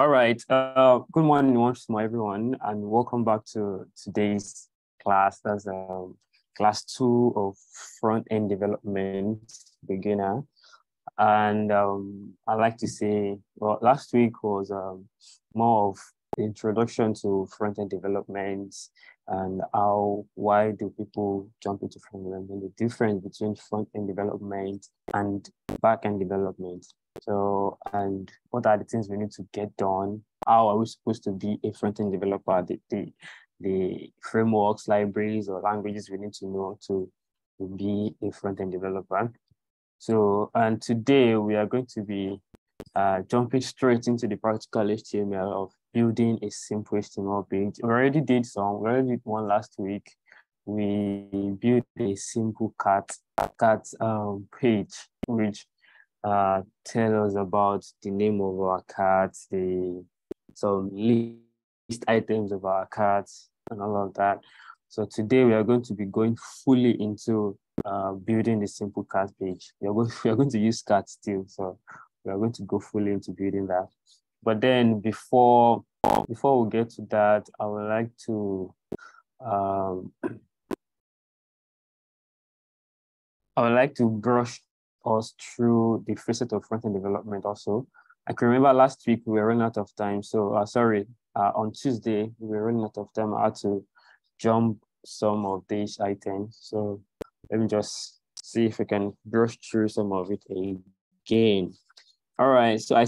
All right. Uh, good morning once more, everyone, and welcome back to today's class. That's um, class two of front-end development beginner. And um, I like to say, well, last week was um, more of introduction to front-end development and how, why do people jump into front-end development, the difference between front-end development and back-end development. So, and what are the things we need to get done? How are we supposed to be a front-end developer? The, the, the frameworks, libraries, or languages we need to know to, be a front-end developer. So, and today we are going to be uh, jumping straight into the practical HTML of building a simple HTML page. We already did some, we already did one last week. We built a simple cat, cat um, page, which uh, tell us about the name of our cats, the some list items of our cats, and all of that. So today we are going to be going fully into uh, building the simple cat page. We are, going, we are going to use cat still, so we are going to go fully into building that. But then before before we get to that, I would like to um, I would like to brush us through the facet of front-end development also. I can remember last week we were running out of time. So uh, sorry, uh, on Tuesday, we were running out of time. I had to jump some of these items. So let me just see if we can brush through some of it again. All right, so I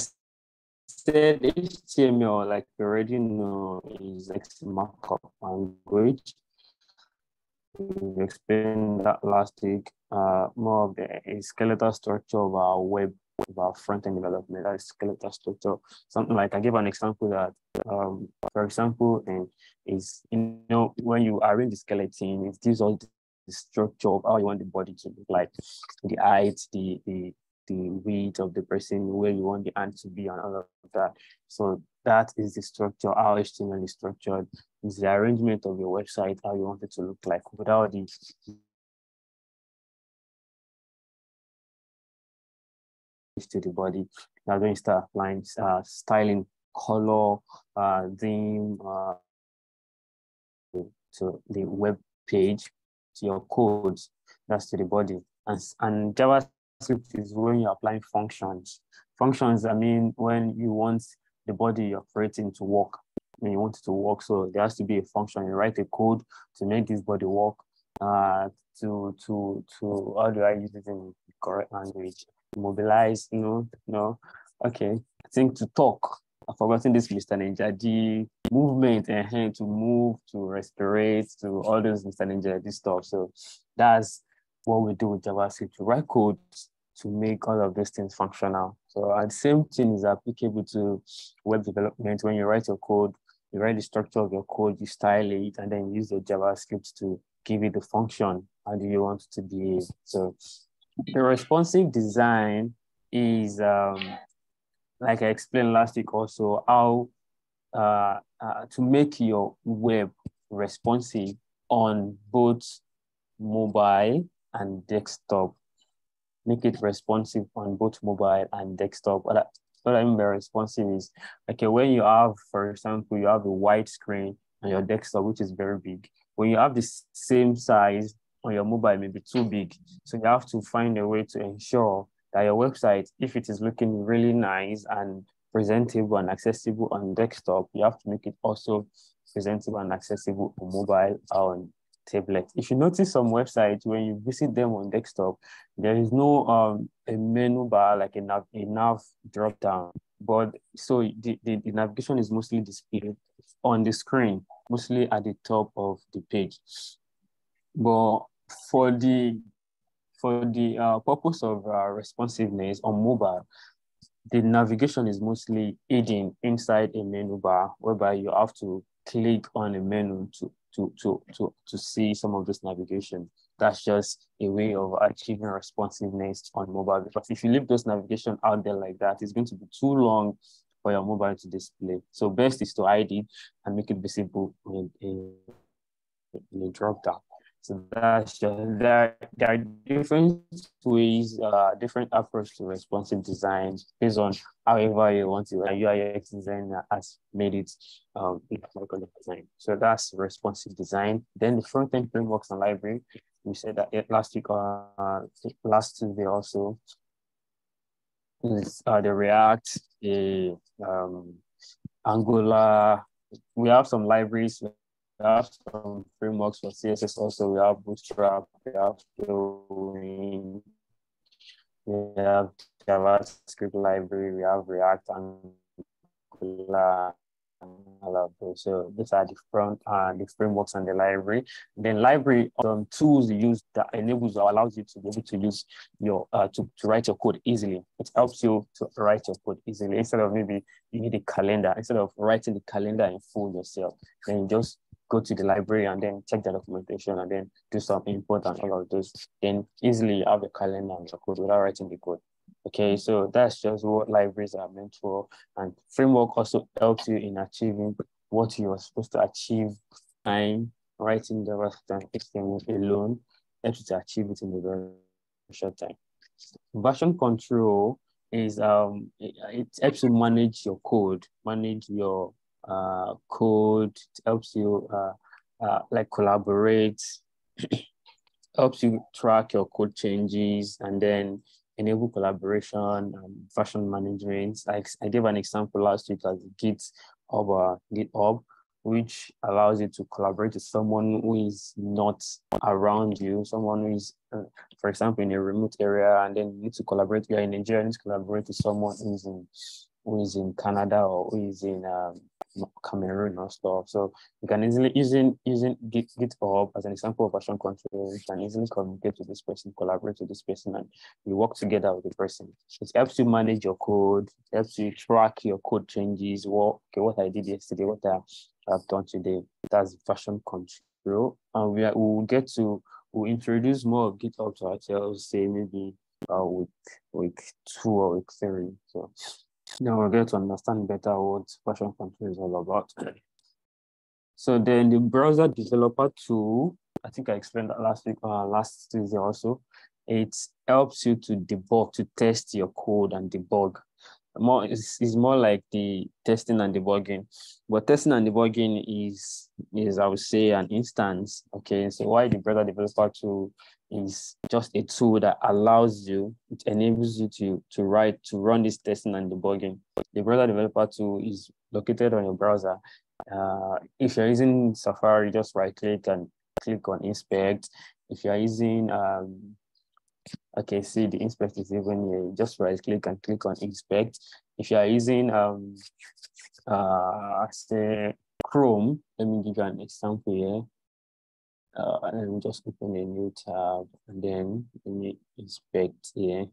said HTML, like you already know, is like markup language we explained that last week, uh, more of the skeletal structure of our web, of our front-end development, that skeletal structure. Something like, I give an example that, um, for example, and is, you know, when you arrange the skeleton, it gives all the structure of how you want the body to look like, the height, the, the, the weight of the person, where you want the hand to be, and all of that. So that is the structure, how HTML is structured, is the arrangement of your website, how you want it to look like without the to the body. Now going to start applying uh, styling, color, uh, theme uh, to the web page, to your codes, that's to the body. And, and JavaScript is when you're applying functions. Functions, I mean, when you want the body you're creating to work when you want it to work. So there has to be a function. You write a code to make this body work. Uh, to to to how do I use it in correct language? Mobilize, you know, no. Okay, I think to talk. I've forgotten this Mr. Ninja movement and uh, to move, to respirate, to all those Mr. Ninja stuff. So that's what we do with JavaScript. To write code to make all of these things functional. So the same thing is applicable to web development. When you write your code, you write the structure of your code, you style it, and then use the JavaScript to give it the function. How do you want it to be? So the responsive design is, um, like I explained last week also, how uh, uh, to make your web responsive on both mobile and desktop. Make it responsive on both mobile and desktop. What I mean by responsive is okay when you have, for example, you have a white screen on your desktop, which is very big. When you have the same size on your mobile, maybe too big. So you have to find a way to ensure that your website, if it is looking really nice and presentable and accessible on desktop, you have to make it also presentable and accessible on mobile on tablet. If you notice some websites, when you visit them on desktop, there is no um, a menu bar like a nav, a nav drop down. But so the, the, the navigation is mostly displayed on the screen, mostly at the top of the page. But for the for the uh, purpose of uh, responsiveness on mobile, the navigation is mostly hidden inside a menu bar, whereby you have to click on a menu to to to to to see some of this navigation. That's just a way of achieving responsiveness on mobile. Because if you leave those navigation out there like that, it's going to be too long for your mobile to display. So best is to hide it and make it visible in, in, in a drop down. So that's just there. There are different ways, uh, different approach to responsive design based on however you want to. A UI UX designer has made it um design. So that's responsive design. Then the front end frameworks and library. We said that last week, uh, last Tuesday also. Is uh, the React, the um, Angular. We have some libraries have some frameworks for CSS also. We have Bootstrap, we have Tailwind, we have JavaScript library, we have React, and Angular, so these are the front uh, the frameworks and the library. Then library um, tools you use that enables or allows you to be able to use your uh, to, to write your code easily. It helps you to write your code easily instead of maybe you need a calendar instead of writing the calendar in full yourself. Then you just go to the library and then check the documentation and then do some input and all of those. Then easily have a calendar and your code without writing the code. Okay, so that's just what libraries are meant for. And framework also helps you in achieving what you are supposed to achieve time writing JavaScript and HTML alone helps you to achieve it in a very short time. Version control is um it, it helps you manage your code, manage your uh, code, it helps you uh, uh, like collaborate, helps you track your code changes, and then enable collaboration and version management. I, I gave an example last week as GitHub, uh, GitHub, which allows you to collaborate with someone who is not around you, someone who is, uh, for example, in a remote area, and then you need to collaborate. You're in Nigeria, you need to collaborate with someone who is in who is in Canada or who is in um, Cameroon or stuff. So you can easily using using Git, GitHub as an example of version control. You can easily communicate with this person, collaborate with this person, and you work together with the person. It helps you manage your code. Helps you track your code changes. What okay, what I did yesterday, what I have done today. That's version control. And we are, we will get to we'll introduce more of GitHub to ourselves. Say maybe uh, week week two or week three. So now we get to understand better what version control is all about. So then the browser developer tool, I think I explained that last week, uh, last Tuesday also. It helps you to debug, to test your code and debug. More is is more like the testing and debugging, but testing and debugging is is I would say an instance. Okay, so why the browser developer tool is just a tool that allows you, it enables you to, to write, to run this testing and debugging. The browser developer tool is located on your browser. Uh, if you're using Safari, just right click and click on inspect. If you're using, um, okay, see the inspect is even here, just right click and click on inspect. If you're using, um, uh, say Chrome, let me give you an example here uh, and just open a new tab and then let me inspect here.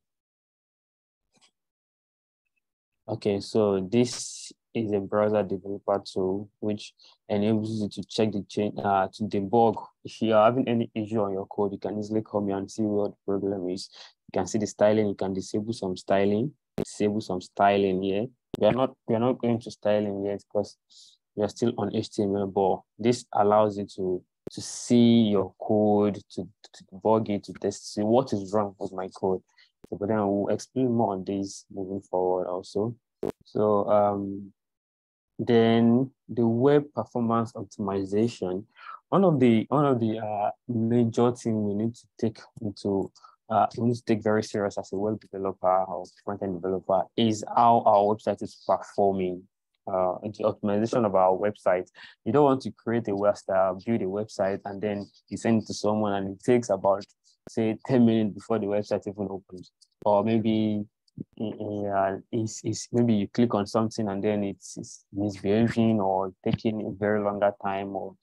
Okay, so this is a browser developer tool which enables you to check the change uh, to debug. If you are having any issue on your code, you can easily come here and see what the problem is. You can see the styling, you can disable some styling, disable some styling here. We are not we are not going to styling yet because we are still on HTML, but this allows you to to see your code, to, to debug it, to test, see what is wrong with my code. But then we'll explain more on this moving forward also. So um, then the web performance optimization, one of the one of the uh, major things we need to take into uh, we need to take very serious as a web developer or front-end developer is how our website is performing uh, the optimization of our website. You don't want to create a website, build a website, and then you send it to someone, and it takes about say 10 minutes before the website even opens, or maybe uh, it's, it's maybe you click on something and then it's, it's misbehaving or taking a very longer time or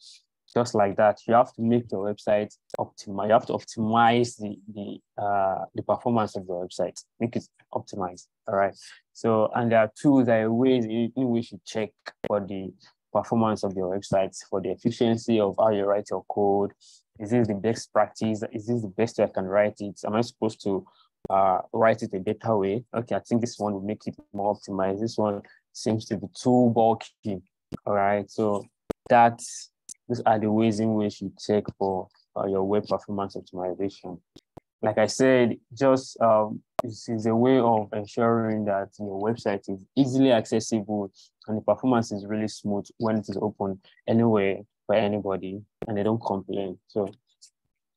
just like that. You have to make your website optimal. You have to optimize the the uh, the performance of your website. Make it optimized. All right. So and there are tools, there are ways in, in which you check for the performance of your website, for the efficiency of how you write your code. Is this the best practice? Is this the best way I can write it? Am I supposed to uh, write it a better way? Okay, I think this one will make it more optimized. This one seems to be too bulky. All right. So that's these are the ways in which you check for uh, your web performance optimization. Like I said, just um, this is a way of ensuring that your website is easily accessible and the performance is really smooth when it is open anywhere by anybody and they don't complain. So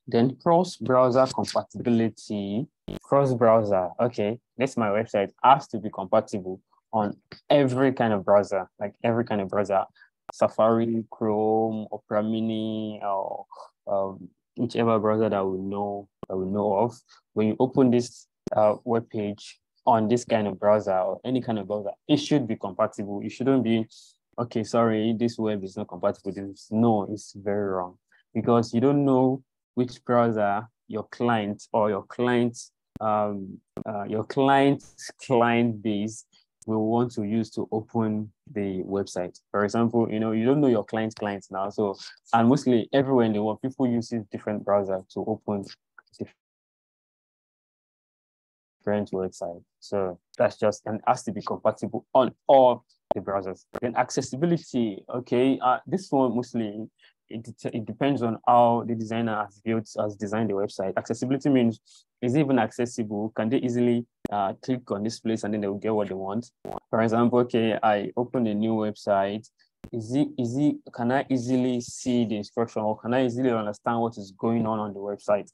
then cross-browser compatibility, cross-browser, okay, that's my website, has to be compatible on every kind of browser, like every kind of browser, Safari, Chrome, Opera Mini, or um, whichever browser that we know that we know of. When you open this uh, web page on this kind of browser or any kind of browser, it should be compatible. It shouldn't be, okay, sorry, this web is not compatible. This no, it's very wrong because you don't know which browser your client or your client um, uh, your client's client base will want to use to open the website. For example, you know, you don't know your client's clients now. So, and mostly everywhere in the world, people use different browser to open different websites. So that's just, and has to be compatible on all the browsers. Then accessibility, okay, uh, this one mostly it, it depends on how the designer has built, has designed the website. Accessibility means is it even accessible? Can they easily uh, click on this place and then they will get what they want? For example, okay, I open a new website. Is it, is it, can I easily see the instruction or can I easily understand what is going on on the website?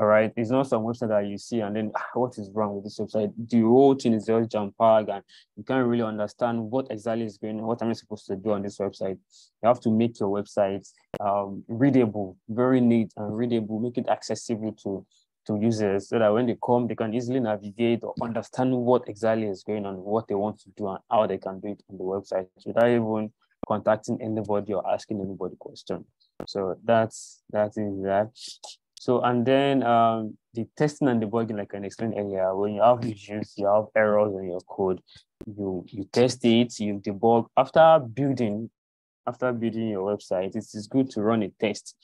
All right, it's not some website that you see and then ah, what is wrong with this website? The whole thing is just jump pack and you can't really understand what exactly is going on. What am I supposed to do on this website? You have to make your website um, readable, very neat and readable, make it accessible to, to users so that when they come, they can easily navigate or understand what exactly is going on, what they want to do and how they can do it on the website without even contacting anybody or asking anybody question. So that's that is that. So, and then um, the testing and debugging, like I explained earlier, when you have issues, you have errors in your code, you you test it, you debug. After building, after building your website, it is good to run a test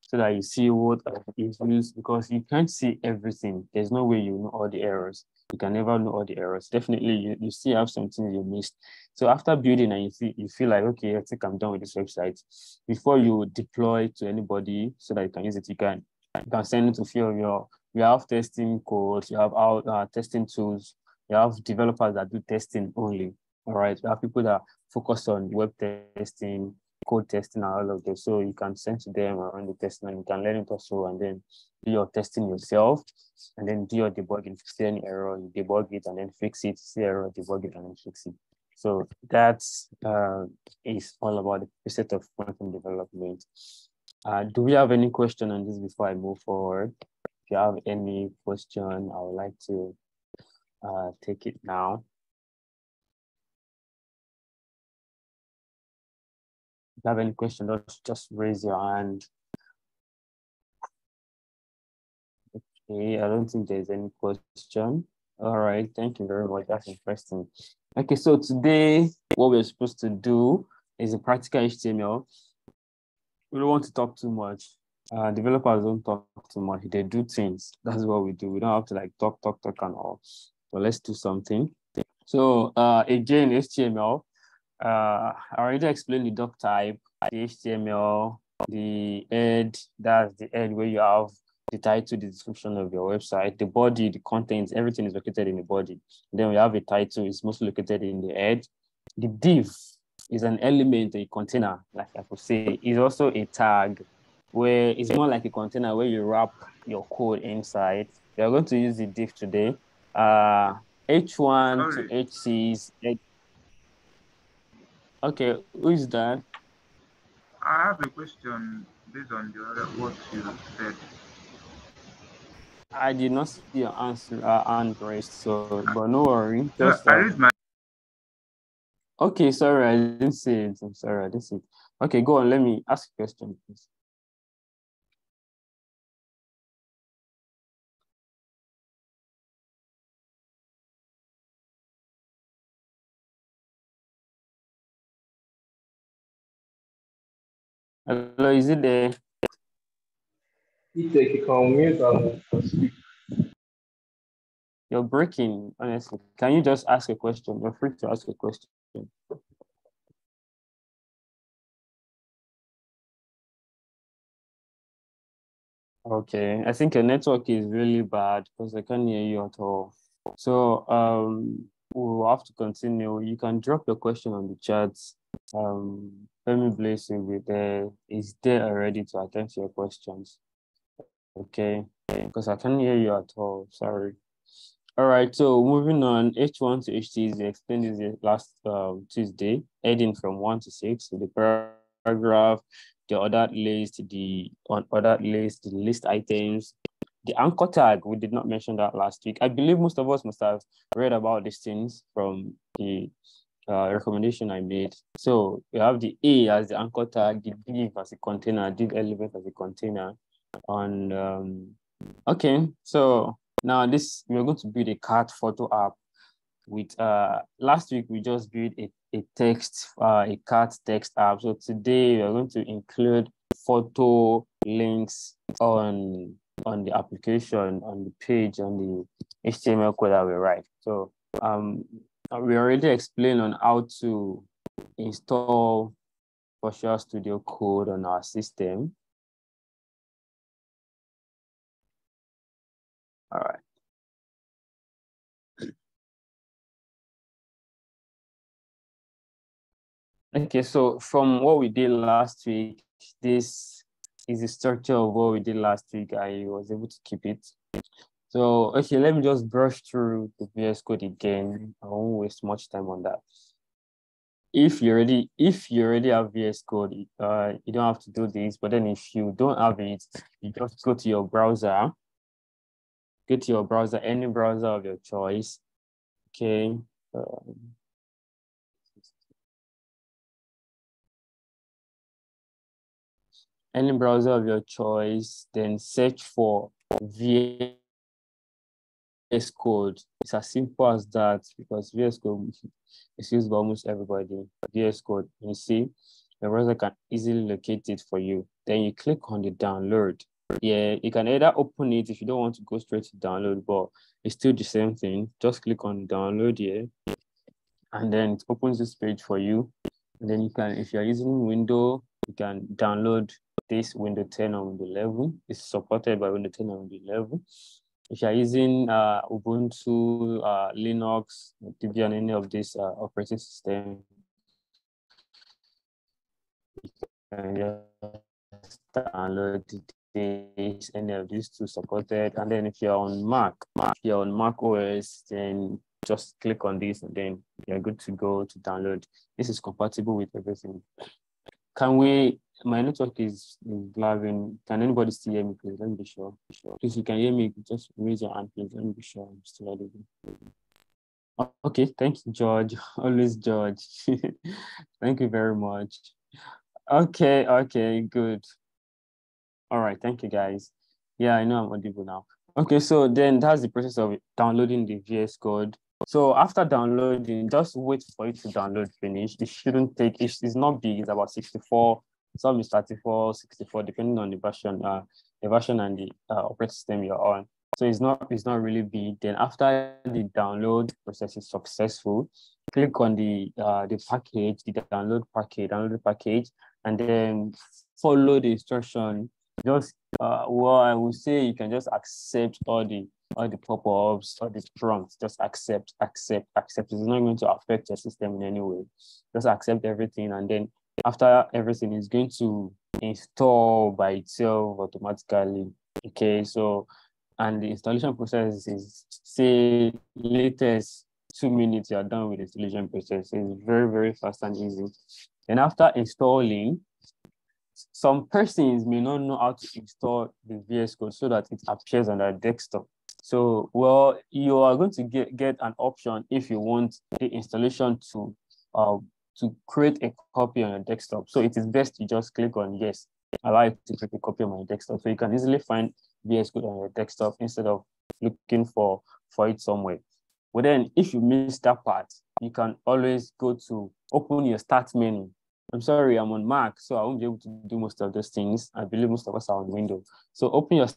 so that you see what issues because you can't see everything. There's no way you know all the errors. You can never know all the errors. Definitely, you, you still have something you missed. So after building and you feel you feel like okay, I think I'm done with this website. Before you deploy to anybody so that you can use it, you can you can send it to few of your, you have testing codes, you have our uh, testing tools, you have developers that do testing only. All right. You have people that focus on web testing, code testing, and all of this. So you can send to them around the testing and you can learn it also and then do your testing yourself and then do your debugging. If you see any error, you debug it and then fix it. See error, debug it and then fix it. So that's uh, is all about the preset of front-end development. Uh, do we have any question on this before I move forward? If you have any question, I would like to uh, take it now. If you have any question, just, just raise your hand. Okay, I don't think there's any question. All right, thank you very much. That's interesting. Okay, so today what we're supposed to do is a practical HTML we don't want to talk too much. Uh, developers don't talk too much. They do things. That's what we do. We don't have to like talk, talk, talk, and all. So let's do something. So uh, again, HTML. Uh, I already explained the doc type, the HTML, the head. That's the head where you have the title, the description of your website, the body, the contents, everything is located in the body. Then we have a title, it's mostly located in the head. The div, is an element, a container, like I could say, is also a tag where it's more like a container where you wrap your code inside. We are going to use the div today. Uh, H1 Sorry. to H6. H... Okay, who is that? I have a question based on the other what you said. I did not see your answer uh, so but no worry. Just, I raised my Okay, sorry, I didn't see it. I'm sorry, I didn't see it. Okay, go on. Let me ask a question, please. Hello, is it there? You can mute and speak. You're breaking, honestly. Can you just ask a question? You're free to ask a question. Okay, I think your network is really bad because I can't hear you at all. So um, we'll have to continue. You can drop your question on the chat. Um, Femi will be there. Is there already to attend to your questions? Okay, because I can't hear you at all. Sorry. All right, so moving on, H1 to H2 is explained last um, Tuesday, heading from 1 to 6. So the paragraph, the ordered list, the unordered list, the list items, the anchor tag. We did not mention that last week. I believe most of us must have read about these things from the uh, recommendation I made. So we have the A as the anchor tag, the div as a container, div element as a container. On um, okay, so now this we're going to build a cat photo app with uh last week we just built a, a text uh a cat text app. So today we're going to include photo links on on the application, on the page, on the HTML code that we write. So um we already explained on how to install Visual Studio Code on our system. Okay, so from what we did last week, this is the structure of what we did last week. I was able to keep it. So, okay, let me just brush through the VS Code again. I won't waste much time on that. If you already, if you already have VS Code, uh, you don't have to do this. But then if you don't have it, you just go to your browser go to your browser, any browser of your choice. Okay. Um, any browser of your choice, then search for VS Code. It's as simple as that because VS Code is used by almost everybody. VS Code, you see, the browser can easily locate it for you. Then you click on the download yeah, you can either open it if you don't want to go straight to download, but it's still the same thing. Just click on download here, and then it opens this page for you. And then you can, if you're using Windows, you can download this Windows 10 or Windows 11. It's supported by Windows 10 and Windows 11. If you're using uh, Ubuntu, uh, Linux, Debian, any of these uh, operating system, you can just download this, any of these two supported. And then if you're on Mac, if you're on Mac OS, then just click on this and then you're good to go to download. This is compatible with everything. Can we, my network is, lagging. Can anybody still hear me, please? Let me be sure. Please, you can hear me, just raise your hand, please. Let me be sure I'm still audible. Okay, thank you, George. Always George. thank you very much. Okay, okay, good. All right, thank you guys. Yeah, I know I'm audible now. Okay, so then that's the process of downloading the VS Code. So after downloading, just wait for it to download finish. It shouldn't take, it's, it's not big, it's about 64, some is 34, 64, depending on the version, uh, the version and the uh, operating system you're on. So it's not, it's not really big. Then after the download process is successful, click on the uh, the package, the download package, download the package, and then follow the instruction just uh, well, I would say you can just accept all the all the pop-ups, all the prompts. Just accept, accept, accept. It's not going to affect your system in any way. Just accept everything, and then after everything, is going to install by itself automatically. Okay, so and the installation process is say latest two minutes you're done with the installation process. It's very very fast and easy. And after installing, some persons may not know how to install the VS Code so that it appears on their desktop. So, well, you are going to get, get an option if you want the installation to uh, to create a copy on your desktop. So it is best to just click on yes, allow it to create a copy on my desktop. So you can easily find VS Code on your desktop instead of looking for, for it somewhere. But then if you miss that part, you can always go to open your start menu I'm sorry, I'm on Mac, so I won't be able to do most of those things. I believe most of us are on Windows. So open your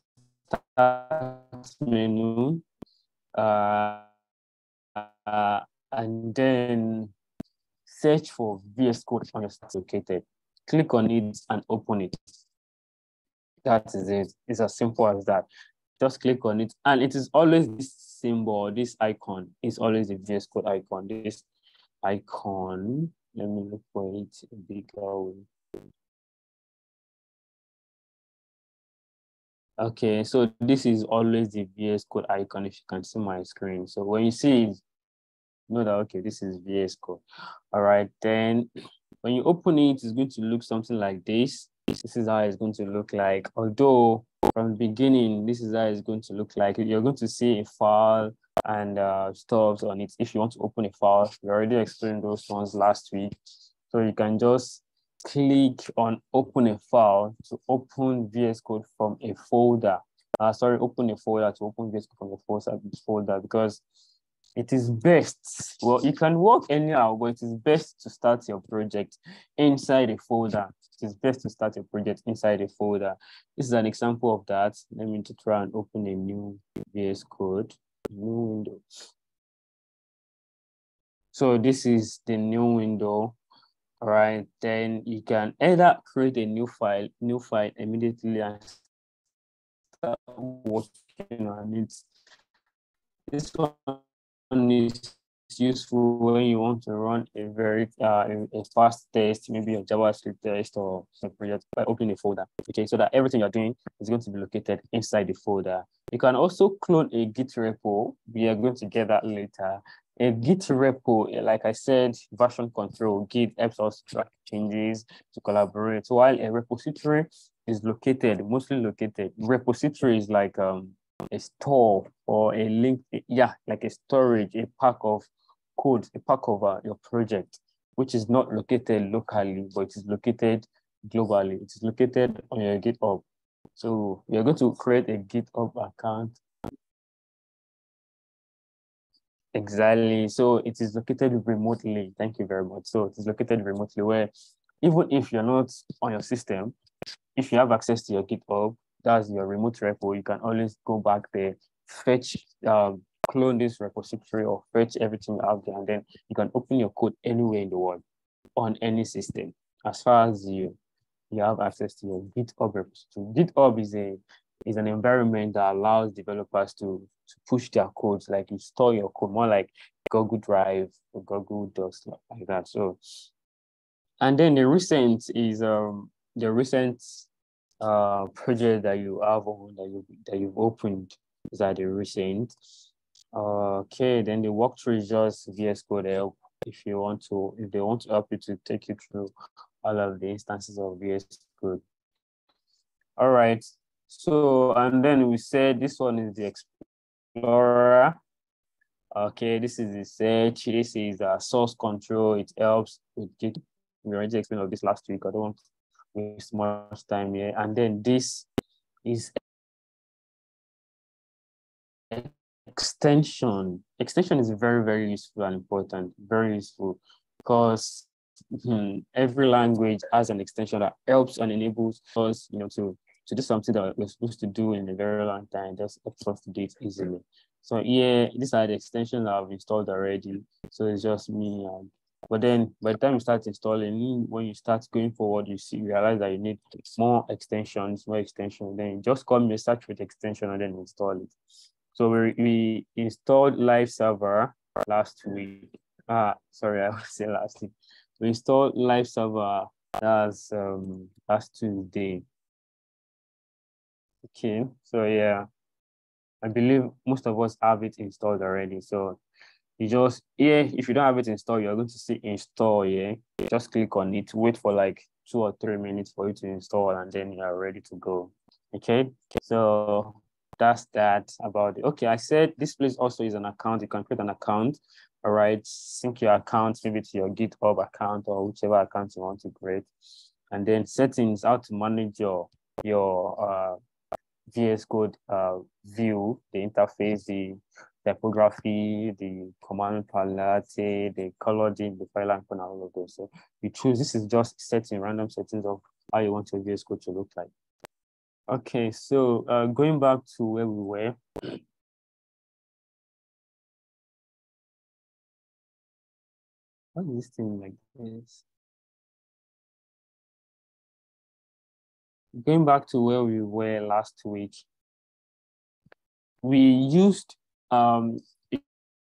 start menu, uh, uh, and then search for VS Code on your start located. Click on it and open it. That is it. It's as simple as that. Just click on it. And it is always this symbol, this icon. It's always the VS Code icon. This icon. Let me look for it a bigger Okay, so this is always the VS Code icon if you can see my screen. So when you see know that, okay, this is VS Code. All right, then when you open it, it's going to look something like this. This is how it's going to look like. Although from the beginning, this is how it's going to look like. You're going to see a file and uh, stuff on it. If you want to open a file, we already explained those ones last week. So you can just click on open a file to open VS Code from a folder. Uh, sorry, open a folder to open VS Code from a folder because it is best. Well, you can work anyhow, but it is best to start your project inside a folder. It is best to start your project inside a folder. This is an example of that. Let me to try and open a new VS Code, new window. So this is the new window. All right, then you can either create a new file, new file immediately and start working on it. This one is useful when you want to run a very uh, a fast test, maybe a JavaScript test or some project by opening a folder. Okay, so that everything you're doing is going to be located inside the folder. You can also clone a Git repo. We are going to get that later a Git repo, like I said, version control, Git helps us track changes to collaborate. While a repository is located, mostly located, repository is like um, a store or a link, yeah, like a storage, a pack of code, a pack of uh, your project, which is not located locally, but it is located globally. It is located on your GitHub. So you're going to create a GitHub account Exactly. So it is located remotely. Thank you very much. So it is located remotely where even if you're not on your system, if you have access to your GitHub, that's your remote repo, you can always go back there, fetch, um, clone this repository or fetch everything out there, and then you can open your code anywhere in the world on any system as far as you you have access to your GitHub repository. GitHub is a is an environment that allows developers to, to push their codes, like you store your code, more like Google Drive or Google Docs, like that. So, and then the recent is um the recent uh project that you have on that you that you've opened is that the recent. Okay, then the walkthrough is just VS Code help if you want to if they want to help you to take you through all of the instances of VS Code. All right, so, and then we said this one is the Explorer. Okay, this is the search. This is a source control. It helps with. We already explained this last week. I don't want to waste much time here. And then this is extension. Extension is very, very useful and important. Very useful because hmm, every language has an extension that helps and enables us, you know, to to do something that we're supposed to do in a very long time, just us to it easily. So yeah, these are the extensions I've installed already. So it's just me. But then by the time you start installing, when you start going forward, you see realize that you need more extensions, more extensions. Then you just come and search with extension and then install it. So we, we installed live server last week. Ah, sorry, I was say last week. We installed live server that's um last Tuesday. Okay, so yeah, I believe most of us have it installed already. So you just, yeah, if you don't have it installed, you're going to see install, yeah. Just click on it, wait for like two or three minutes for you to install, and then you're ready to go. Okay, so that's that about it. Okay, I said this place also is an account. You can create an account, all right, sync your account maybe to your GitHub account or whichever account you want to create. And then settings, how to manage your your uh, VS Code uh, view, the interface, the typography, the command palette, the color the file icon, all of those. So you choose, this is just setting, random settings of how you want your VS Code to look like. Okay, so uh, going back to where we were. What is this thing like this? Going back to where we were last week, we used um,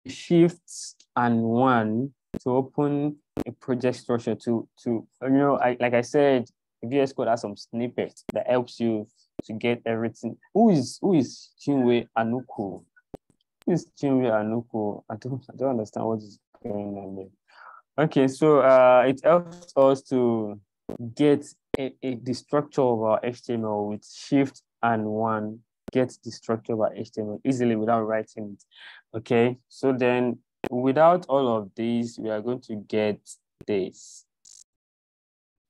shifts and one to open a project structure to to you know I, like I said VS Code has some snippets that helps you to get everything. Who is who is Chinwe Anuku? Who is Chinwe Anuku? I don't I don't understand what is going on there. Okay, so uh, it helps us to get a, a, the structure of our HTML with shift and one get the structure of our HTML easily without writing it. Okay, so then without all of these, we are going to get this.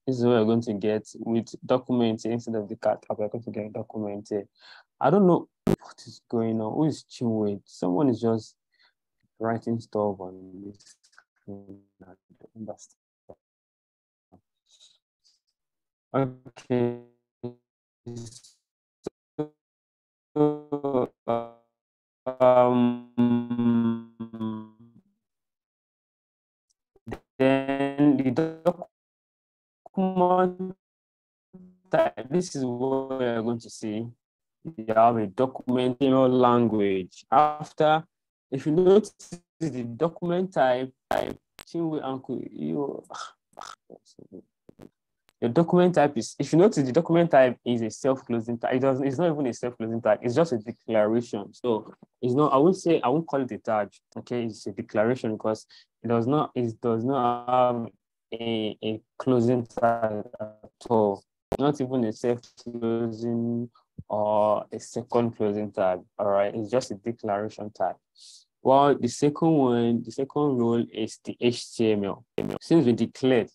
This is what we're going to get with documented instead of the cat we're going to get documented. I don't know what is going on. Who is Chinwe? Someone is just writing stuff on this. Okay. So, um, then the document type, this is what we're going to see. You have a document documental language. After, if you notice the document type, type, you the document type is, if you notice, the document type is a self-closing tag. It doesn't, it's not even a self-closing tag. It's just a declaration. So it's not, I won't say, I won't call it a tag. Okay, it's a declaration because it does not, it does not have a, a closing tag at all. Not even a self-closing or a second closing tag. All right, it's just a declaration tag. Well, the second one, the second rule is the HTML. Since we declared,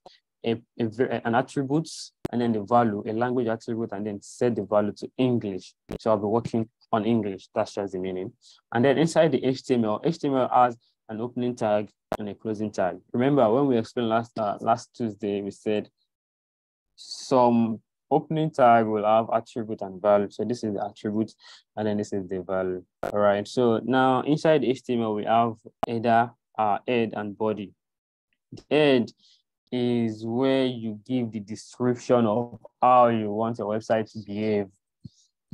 a, a, an attribute and then the value, a language attribute, and then set the value to English. So I'll be working on English. That's just the meaning. And then inside the HTML, HTML has an opening tag and a closing tag. Remember when we explained last uh, last Tuesday, we said some opening tag will have attribute and value. So this is the attribute, and then this is the value. All right. So now inside HTML, we have header, uh, head, and body. The head is where you give the description of how you want your website to behave,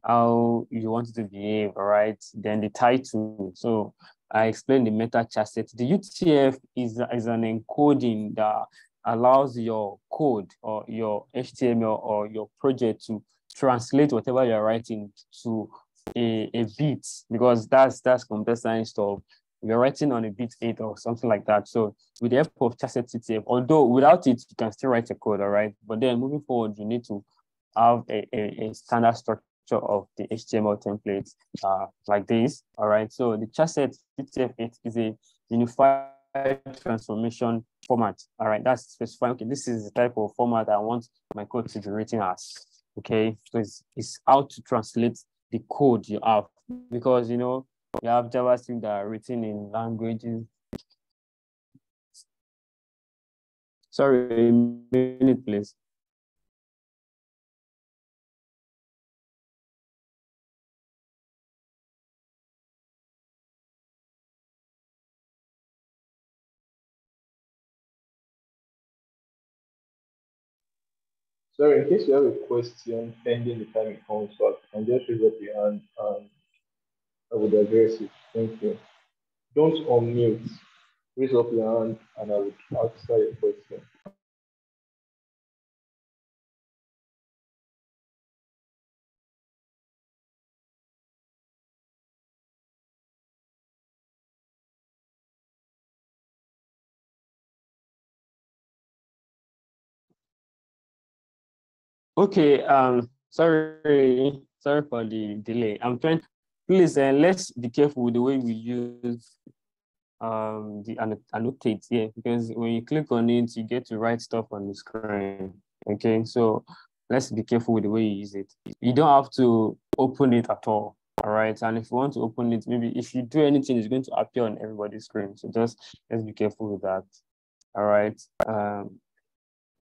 how you want it to behave, right? Then the title. So I explained the meta charset. The UTF is, is an encoding that allows your code or your HTML or your project to translate whatever you're writing to a, a bit because that's that's computer science stuff you're writing on a bit eight or something like that. So with the help of charset UTF, although without it, you can still write a code, all right? But then moving forward, you need to have a, a, a standard structure of the HTML templates uh, like this, all right? So the charset UTF8 is a unified transformation format, all right? That's specifying, okay, this is the type of format I want my code to be written as, okay? So it's, it's how to translate the code you have because, you know, you have JavaScript that are written in languages. Sorry, minute, please. Sorry, in case you have a question pending the time it comes back, and just raise up your hand and I would address it. Thank you. Don't unmute. Raise up your hand and I would answer your question. Okay, um, sorry, sorry for the delay. I'm trying please uh, let's be careful with the way we use um, the annotate here because when you click on it, you get to write stuff on the screen. Okay, so let's be careful with the way you use it. You don't have to open it at all. All right, and if you want to open it, maybe if you do anything, it's going to appear on everybody's screen. So just let's be careful with that. All right. Um,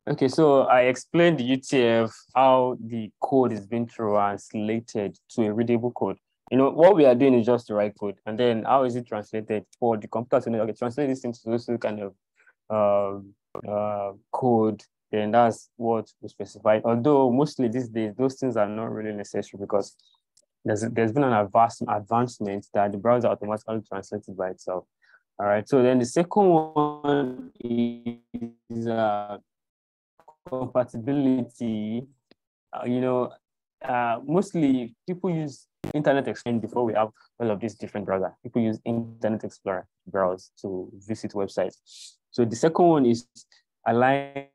okay, so I explained the UTF how the code is being translated to a readable code you know, what we are doing is just to write code. And then how is it translated for the computer to know, okay, translate this into this kind of uh, uh, code then that's what we specified. Although mostly these days, those things are not really necessary because there's, there's been an advance, advancement that the browser automatically translates by itself. All right, so then the second one is uh, compatibility. Uh, you know, uh, mostly people use Internet Explorer before we have all of these different browsers. People use Internet Explorer browse to visit websites. So the second one is align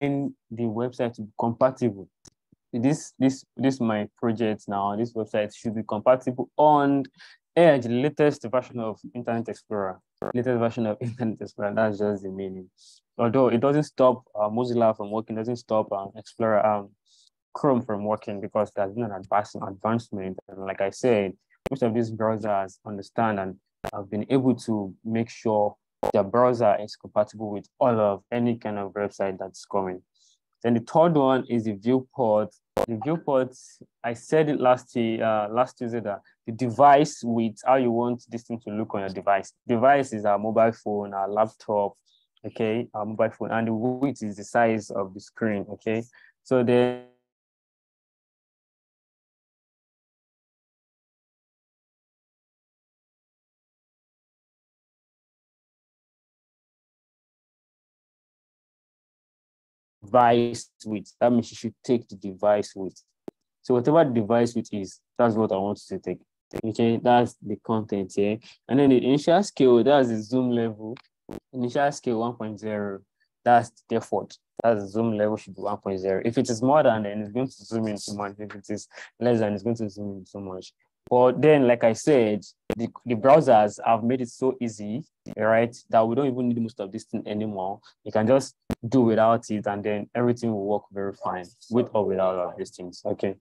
the website to be compatible. This this this my project now. This website should be compatible on Edge, the latest version of Internet Explorer, latest version of Internet Explorer. That's just the meaning. Although it doesn't stop uh, Mozilla from working, doesn't stop um, Explorer um, Chrome from working because there's been an advancement. And like I said, most of these browsers understand and have been able to make sure their browser is compatible with all of any kind of website that's coming. Then the third one is the viewport. The viewport, I said it last year, uh, last Tuesday that the device with how you want this thing to look on your device. Device is our mobile phone, our laptop, okay, our mobile phone, and the width is the size of the screen, okay. So then device width. That means you should take the device width. So whatever device width is, that's what I want you to take. Okay, that's the content here. And then the initial scale, that's the zoom level. Initial scale 1.0, that's the default. That's the zoom level should be 1.0. If it is more than, then it's going to zoom in so much. If it is less than, it's going to zoom in so much. But then, like I said, the, the browsers have made it so easy, right, that we don't even need most of this thing anymore. You can just do without it, and then everything will work very fine with or without all these things. Okay.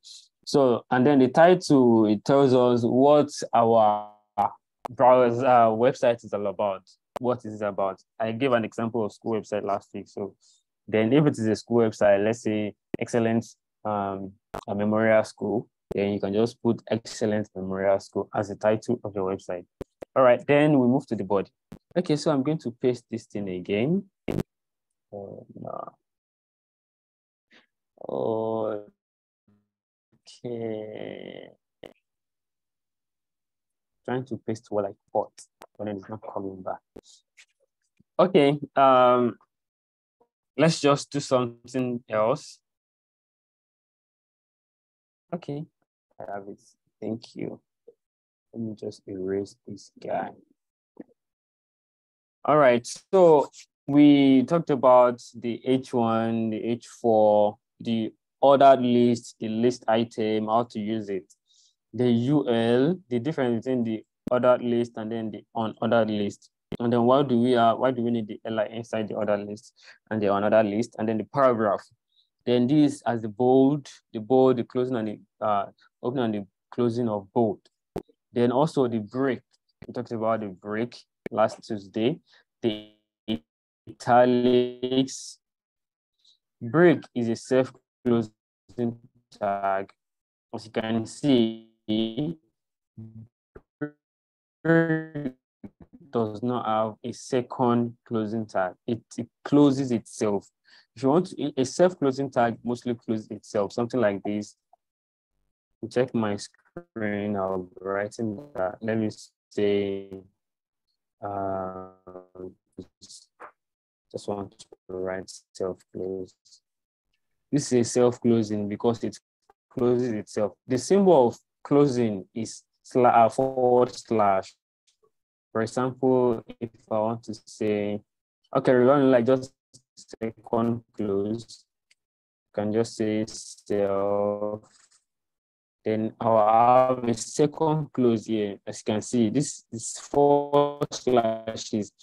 So, and then the title, it tells us what our browser uh, website is all about. What is it about? I gave an example of school website last week. So then if it is a school website, let's say Excellence um, a Memorial School, then you can just put Excellence Memorial School as the title of your website. All right, then we move to the body. Okay, so I'm going to paste this thing again. Oh, no. Okay. Trying to paste what I thought, but it's not coming back. Okay, um, let's just do something else. Okay, I have it. Thank you. Let me just erase this guy. All right, so we talked about the H1, the H4, the ordered list, the list item, how to use it. The UL, the difference between the ordered list and then the unordered list. And then why do we uh, why do we need the li inside the ordered list and the another list? And then the paragraph. Then this as the bold, the bold, the closing and the uh, opening and the closing of both. Then also the break. We talked about the break last Tuesday. The italics. Break is a self-closing tag. As you can see, does not have a second closing tag. It, it closes itself. If you want to, a self-closing tag mostly closes itself, something like this. Check my screen, I'll be writing that. Let me say, uh, just want to write self-close. This is self-closing because it closes itself. The symbol of closing is slash, forward slash. For example, if I want to say, okay, to like just second close, you can just say self. Then a second close here. As you can see, this, this forward slash is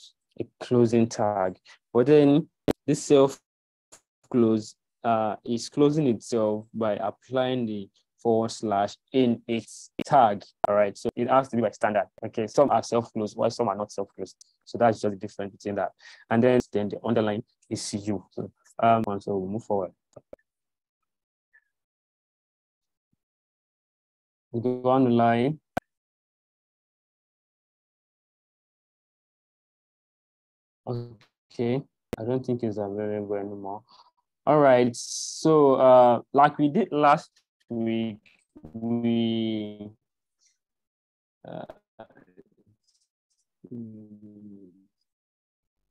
a closing tag. But then this self close uh, is closing itself by applying the forward slash in its tag. All right, so it has to be by standard. Okay, some are self-closed while some are not self-closed. So that's just the difference between that. And then, then the underline is you. So, um, so we'll move forward. Line. Okay, I don't think it's available anymore. All right. So, uh, like we did last week, we uh,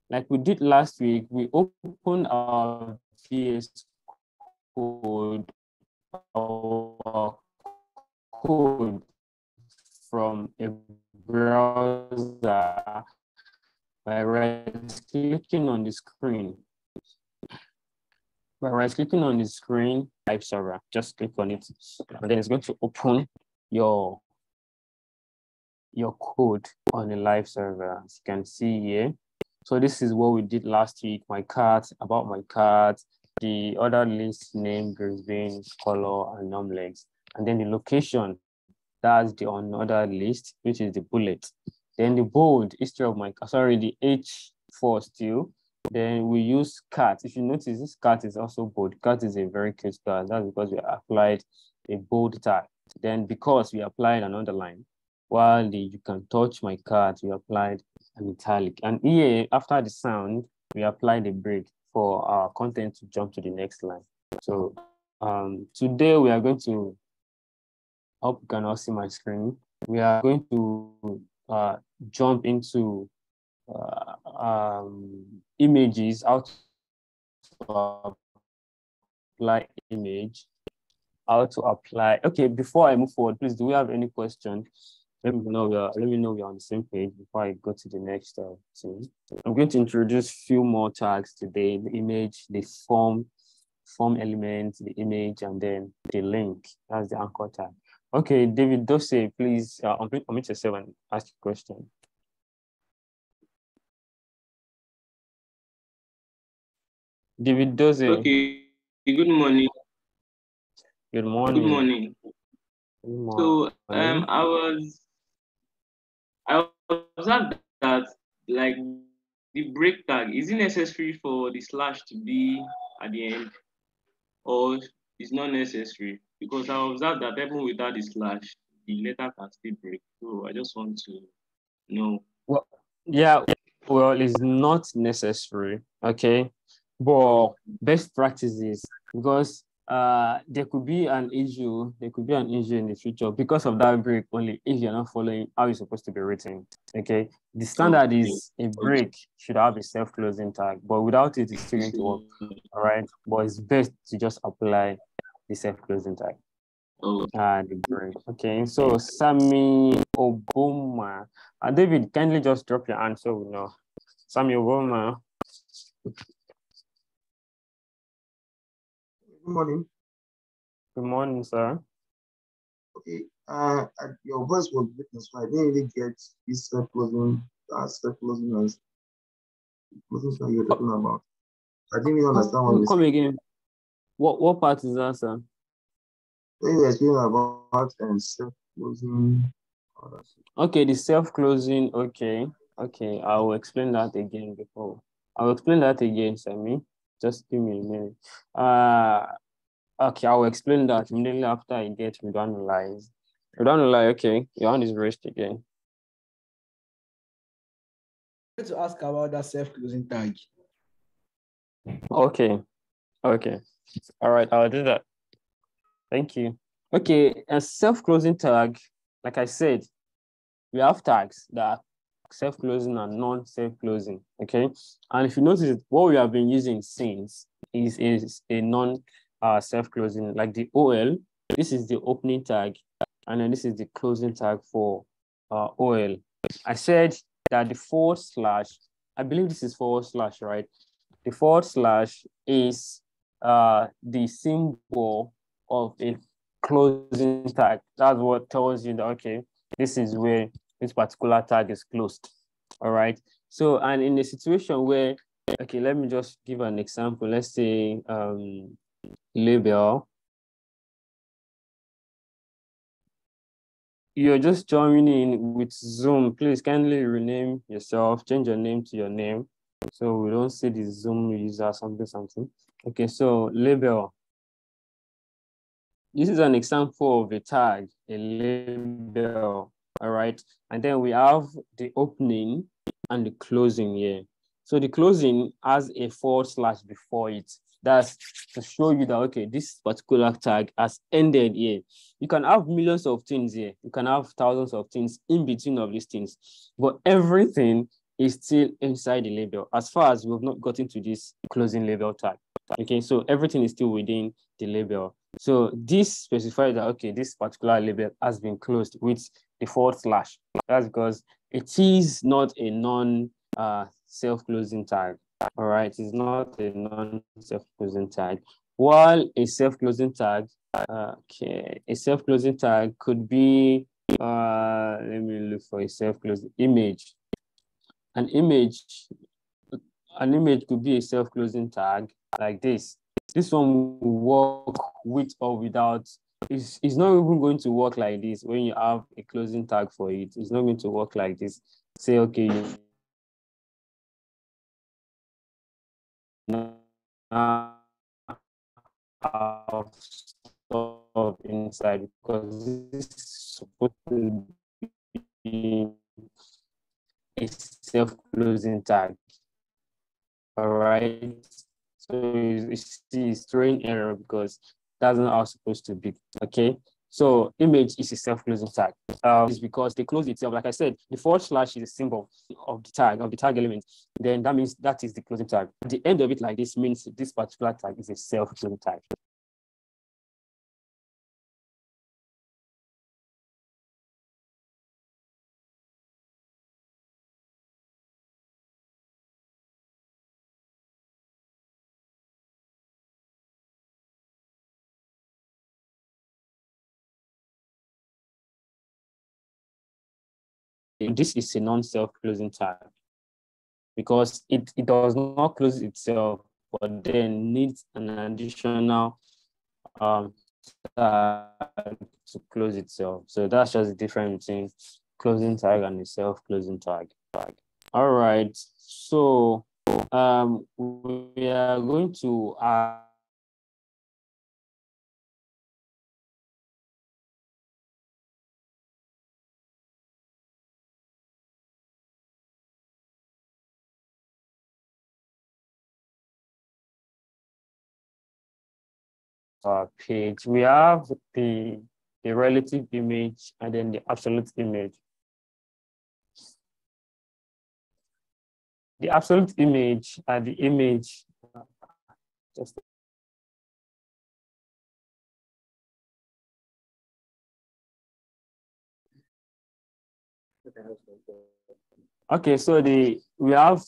like we did last week, we opened our VS code, our code from a browser by right clicking on the screen. By right clicking on the screen, live server, just click on it, and then it's going to open your your code on the live server, as you can see here. So this is what we did last week, my card, about my card, the other list name, Brisbane, color, and numlex. And then the location, that's the another list, which is the bullet. Then the bold, history of my, sorry, the H4 still. Then we use cat. If you notice, this cat is also bold. Cat is a very cute card. That's because we applied a bold tag. Then because we applied an underline, while the you can touch my card, we applied an italic. And here, after the sound, we applied a break for our content to jump to the next line. So um, today we are going to, hope you can all see my screen. We are going to uh, jump into uh, um, images, how to apply image, how to apply. Okay, before I move forward, please, do we have any question? let me know we are, let me know we're on the same page before I go to the next uh, thing. I'm going to introduce few more tags today, the image, the form, form element, the image, and then the link. That's the anchor tag. Okay, David Dose, please uh, unmute, unmute yourself and ask a question. David Dose. Okay, good morning. Good morning. Good morning. Good morning. So um, I was I observed that like the break tag is it necessary for the slash to be at the end or it's not necessary. Because I observed that even without the slash the letter can still break. So I just want to know. Well yeah well it's not necessary okay? But best practices because uh there could be an issue there could be an issue in the future. Because of that break only if you're not following how it's supposed to be written okay? The standard is a break should have a self-closing tag but without it it's still going to work all right but it's best to just apply the self-closing tag oh. Ah the break. Okay so sammy obama uh, david kindly just drop your answer we know. Sammy obama Good morning. good morning sir. Okay, uh, your voice was breaking, so I didn't really get this self closing, uh, self closing and closing that you're talking about. I didn't really understand what come, you come again what what part is that sir When you were explaining about um, self closing, all that shit. Okay, the self-closing, okay. Okay, I will explain that again before. I will explain that again, Sammy. Just give me a minute. Uh okay, I will explain that immediately after I get Redanalyze. Redanalyze, okay, your hand is raised again. wanted to ask about that self-closing tag. Okay, okay. All right, I'll do that. Thank you. Okay, a self-closing tag, like I said, we have tags that are self-closing and non-self-closing, okay? And if you notice, what we have been using since is, is a non uh, self-closing, like the OL, this is the opening tag, and then this is the closing tag for uh, OL. I said that the forward slash, I believe this is forward slash, right? The forward slash is uh, the symbol of a closing tag. That's what tells you that, okay, this is where this particular tag is closed. All right. So, and in a situation where, okay, let me just give an example. Let's say um, label. You're just joining in with Zoom. Please kindly rename yourself, change your name to your name. So we don't see the Zoom user something, something. Okay, so label. This is an example of a tag, a label, all right? And then we have the opening and the closing here. So the closing has a forward slash before it. That's to show you that, okay, this particular tag has ended here. You can have millions of things here. You can have thousands of things in between of these things, but everything is still inside the label as far as we've not gotten to this closing label tag. Okay, so everything is still within the label. So this specifies that, okay, this particular label has been closed with the forward slash. That's because it is not a non uh, self-closing tag. All right, it's not a non-self-closing tag. While a self-closing tag, uh, okay, a self-closing tag could be, uh, let me look for a self-closing image. An image, an image could be a self-closing tag like this. This one will work with or without. It's, it's not even going to work like this when you have a closing tag for it. It's not going to work like this. Say, okay, now have inside because this is supposed to be a self-closing tag. All right. So you see it's throwing error because that's not how it's supposed to be. Okay. So image is a self-closing tag. Um, it's because they close itself. Like I said, the forward slash is a symbol of the tag, of the tag element. Then that means that is the closing tag. The end of it like this means this particular tag is a self-closing tag. This is a non-self-closing tag because it, it does not close itself, but then needs an additional um, tag to close itself. So that's just the difference between closing tag and a self-closing tag. All right, so um, we are going to uh, page, we have the, the relative image and then the absolute image. The absolute image and the image, just Okay, so the we have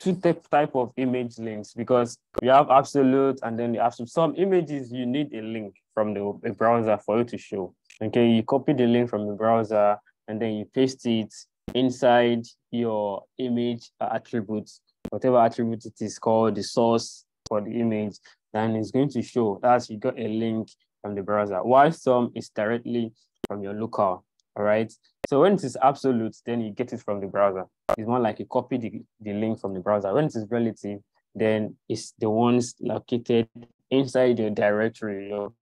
two type of image links because we have absolute and then the absolute. Some images you need a link from the browser for you to show. Okay, you copy the link from the browser and then you paste it inside your image attributes, whatever attribute it is called, the source for the image, then it's going to show that you got a link from the browser. While some is directly from your local, all right? So when it is absolute, then you get it from the browser. It's more like you copy the, the link from the browser. When it is relative, then it's the ones located inside your directory, your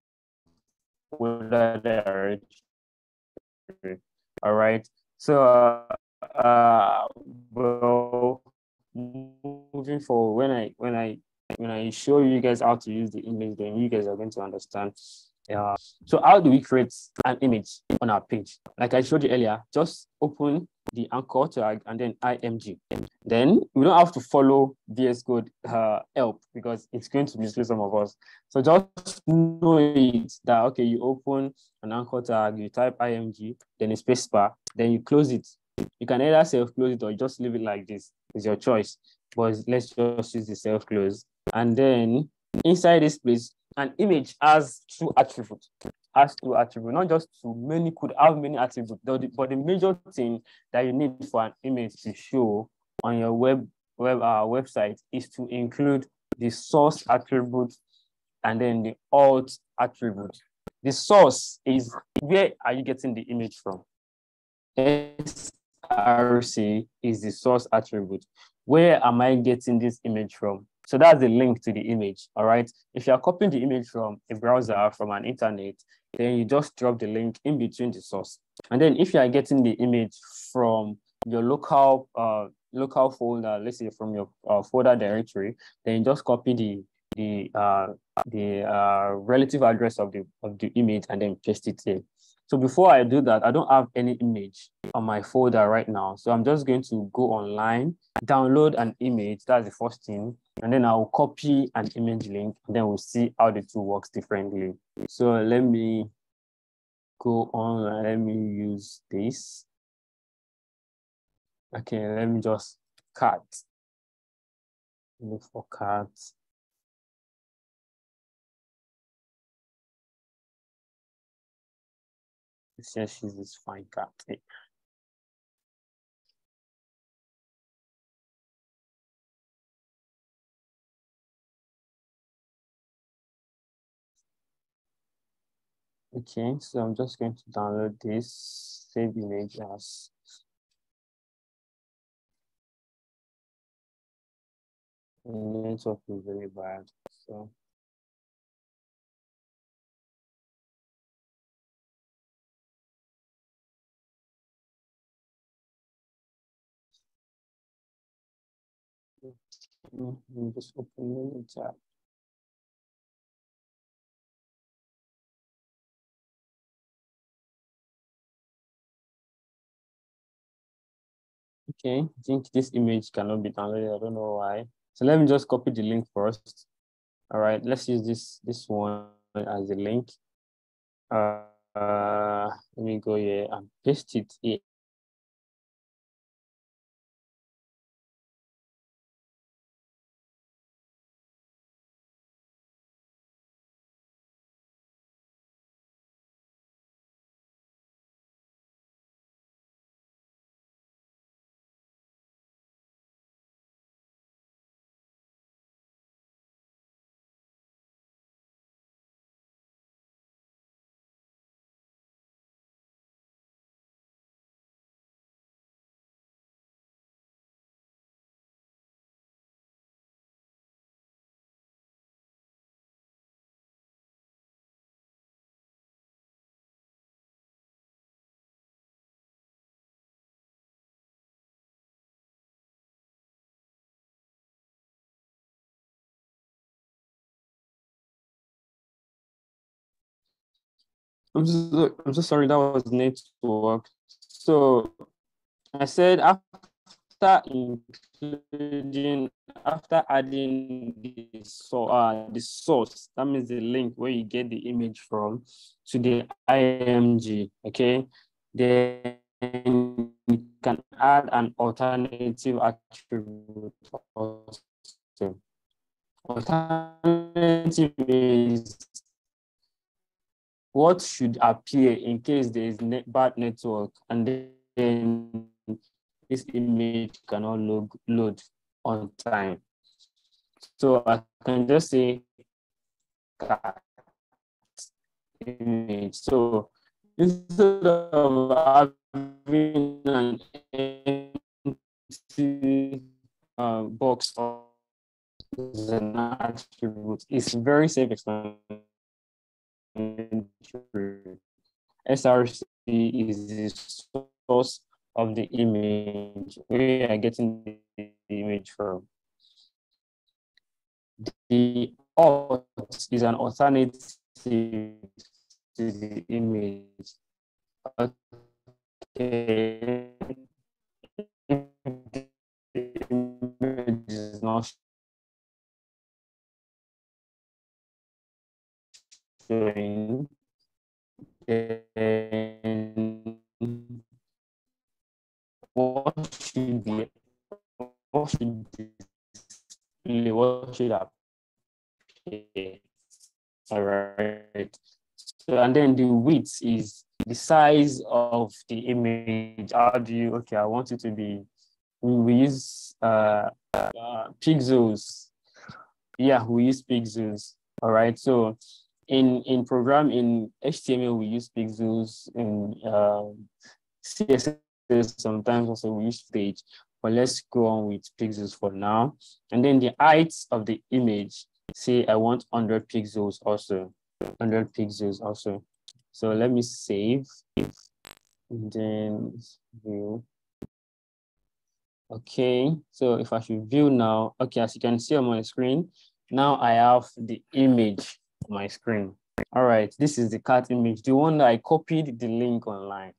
folder directory. All right. So, uh, uh, well, moving forward, when I when I when I show you guys how to use the image, then you guys are going to understand yeah. So how do we create an image on our page? Like I showed you earlier, just open the anchor tag and then img. Then we don't have to follow VS Code uh, help because it's going to mislead some of us. So just know it that, okay, you open an anchor tag, you type img, then a space bar, then you close it. You can either self-close it or just leave it like this. It's your choice. But let's just use the self-close. And then inside this place, an image has two attributes, has two attributes, not just two, many could have many attributes, but the major thing that you need for an image to show on your web, web uh, website is to include the source attribute and then the alt attribute. The source is where are you getting the image from? SRC is the source attribute. Where am I getting this image from? So that's the link to the image, all right? If you're copying the image from a browser, from an internet, then you just drop the link in between the source. And then if you are getting the image from your local uh, local folder, let's say from your uh, folder directory, then you just copy the, the uh, the uh, relative address of the of the image and then paste it here. So before I do that, I don't have any image on my folder right now. So I'm just going to go online, download an image. That's the first thing. And then I'll copy an image link. And then we'll see how the two works differently. So let me go on. Let me use this. Okay, let me just cut. Look for cards. Says she's this fine cat. Okay, so I'm just going to download this, save image as network is very bad. So let me just open the chat. Okay, I think this image cannot be downloaded. I don't know why. So let me just copy the link first. All right, let's use this this one as a link. Uh, uh, let me go here and paste it here. I'm so, sorry, that was network. So I said after including, after adding the, so, uh, the source, that means the link where you get the image from to the IMG, okay? Then you can add an alternative attribute also. Alternative is what should appear in case there is net bad network and then this image cannot load, load on time. So I can just say image. So instead of having an empty uh, box as an attribute, it's very safe explanation SRC is the source of the image. We are getting the image from. The alt is an alternative to the image. Okay. The image is not showing then what should be what should display what should appear all right so and then the width is the size of the image. How do you okay i want it to be we use uh, uh pixels. Yeah we use pixels. All right so in in program in HTML we use pixels in um, CSS sometimes also we use page. But let's go on with pixels for now. And then the height of the image. Say I want 100 pixels also 100 pixels also. So let me save. And then view. Okay so if I should view now okay as you can see on my screen now I have the image my screen. All right, this is the cat image, the one that I copied the link online.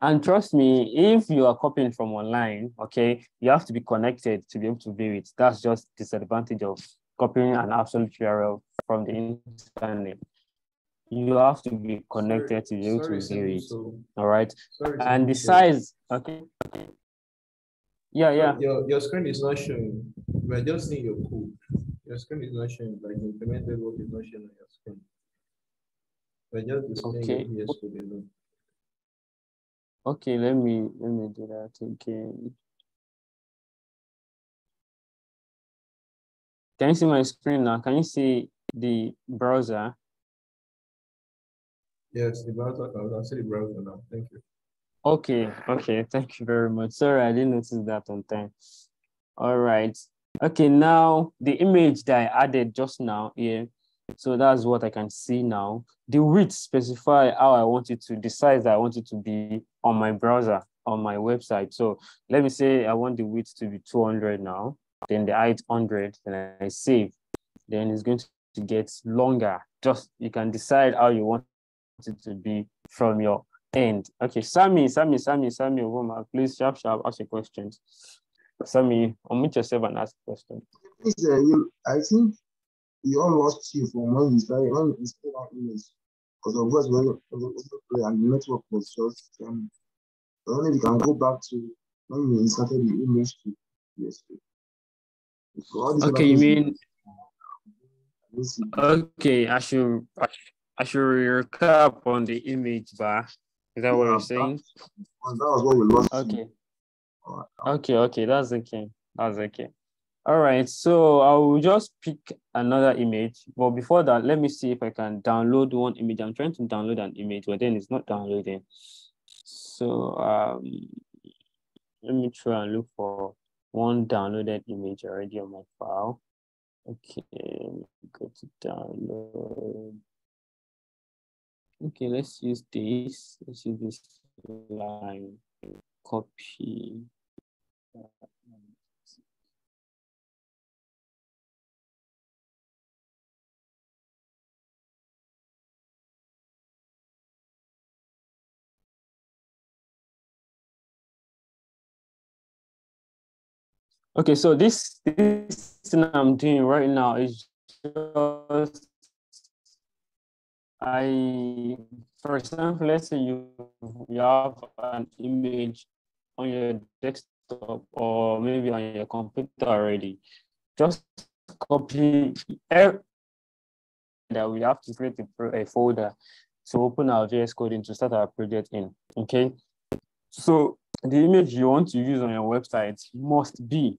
And trust me, if you are copying from online, okay, you have to be connected to be able to view it. That's just disadvantage of copying an absolute URL from the internet. You have to be connected to be able Sorry, to view it. so- All right. sorry And the size, okay. Yeah, yeah. Your, your screen is not showing. We're just seeing your code. Screen is not showing, like the implemented work is not showing on your screen. We're just displaying Okay. Code alone. Okay, let me let me do that again. Can you see my screen now? Can you see the browser? Yes, the browser, I see the browser now. Thank you. Okay, okay, thank you very much. Sorry, I didn't notice that on time. All right. Okay, now the image that I added just now here. So that's what I can see now. The width specify how I want it to size that I want it to be on my browser, on my website. So let me say I want the width to be 200 now, then the height 100, then I save. Then it's going to get longer. Just you can decide how you want it to be from your end. Okay, Sammy, Sammy, Sammy, Sammy, Obama, please sharp, sharp, ask your questions. Sammy, unmute yourself and ask a question. Please, uh, you, I think we all lost you from when you started, when you started that image. Because of course, when when- and the network was just, um, if you can go back to when you inserted the image to these Okay, you mean okay? I should I sh- I should recap on the image bar. Is that what Yeah, you're saying? That was what we lost. Okay, Alright. Okay, okay. That's okay. That's okay. All right. So I will just pick another image. But before that, let me see if I can download one image. I'm trying to download an image, but then it's not downloading. So um, let me try and look for one downloaded image already on my file. Okay, go to download. Okay, let's use this. Let's use this line. Copy. Okay, so this this thing I'm doing right now is just I, for example, let's say you you have an image on your desktop or maybe on your computer already. Just copy that we have to create a, folder to open our VS Code in to start our project in. Okay, so the image you want to use on your website must be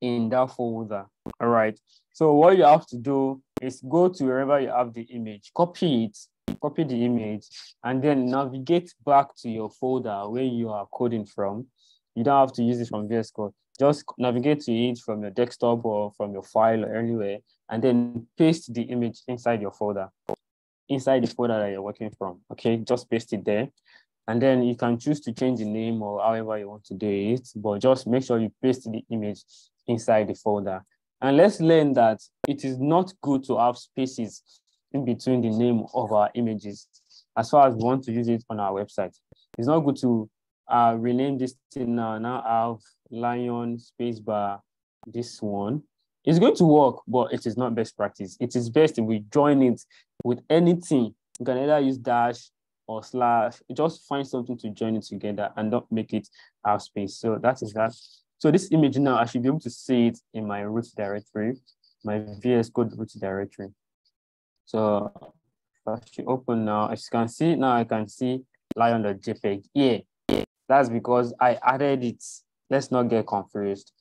in that folder. All right. So what you have to do is go to wherever you have the image, copy it, copy the image, and then navigate back to your folder where you are coding from. You don't have to use it from VS Code. Just navigate to it from your desktop or from your file or anywhere, and then paste the image inside your folder, inside the folder that you're working from. Okay, just paste it there. And then you can choose to change the name or however you want to do it, but just make sure you paste the image inside the folder. And let's learn that it is not good to have spaces in between the name of our images as far as we want to use it on our website. It's not good to uh, rename this thing now, now have lion spacebar, this one. It's going to work, but it is not best practice. It is best if we join it with anything. You can either use dash or slash, just find something to join it together and not make it have space. So that is that. So this image now, I should be able to see it in my root directory, my VS Code root directory. So if I should open now, as you can see, now I can see lion.jpg. Yeah, yeah, that's because I added it. Let's not get confused.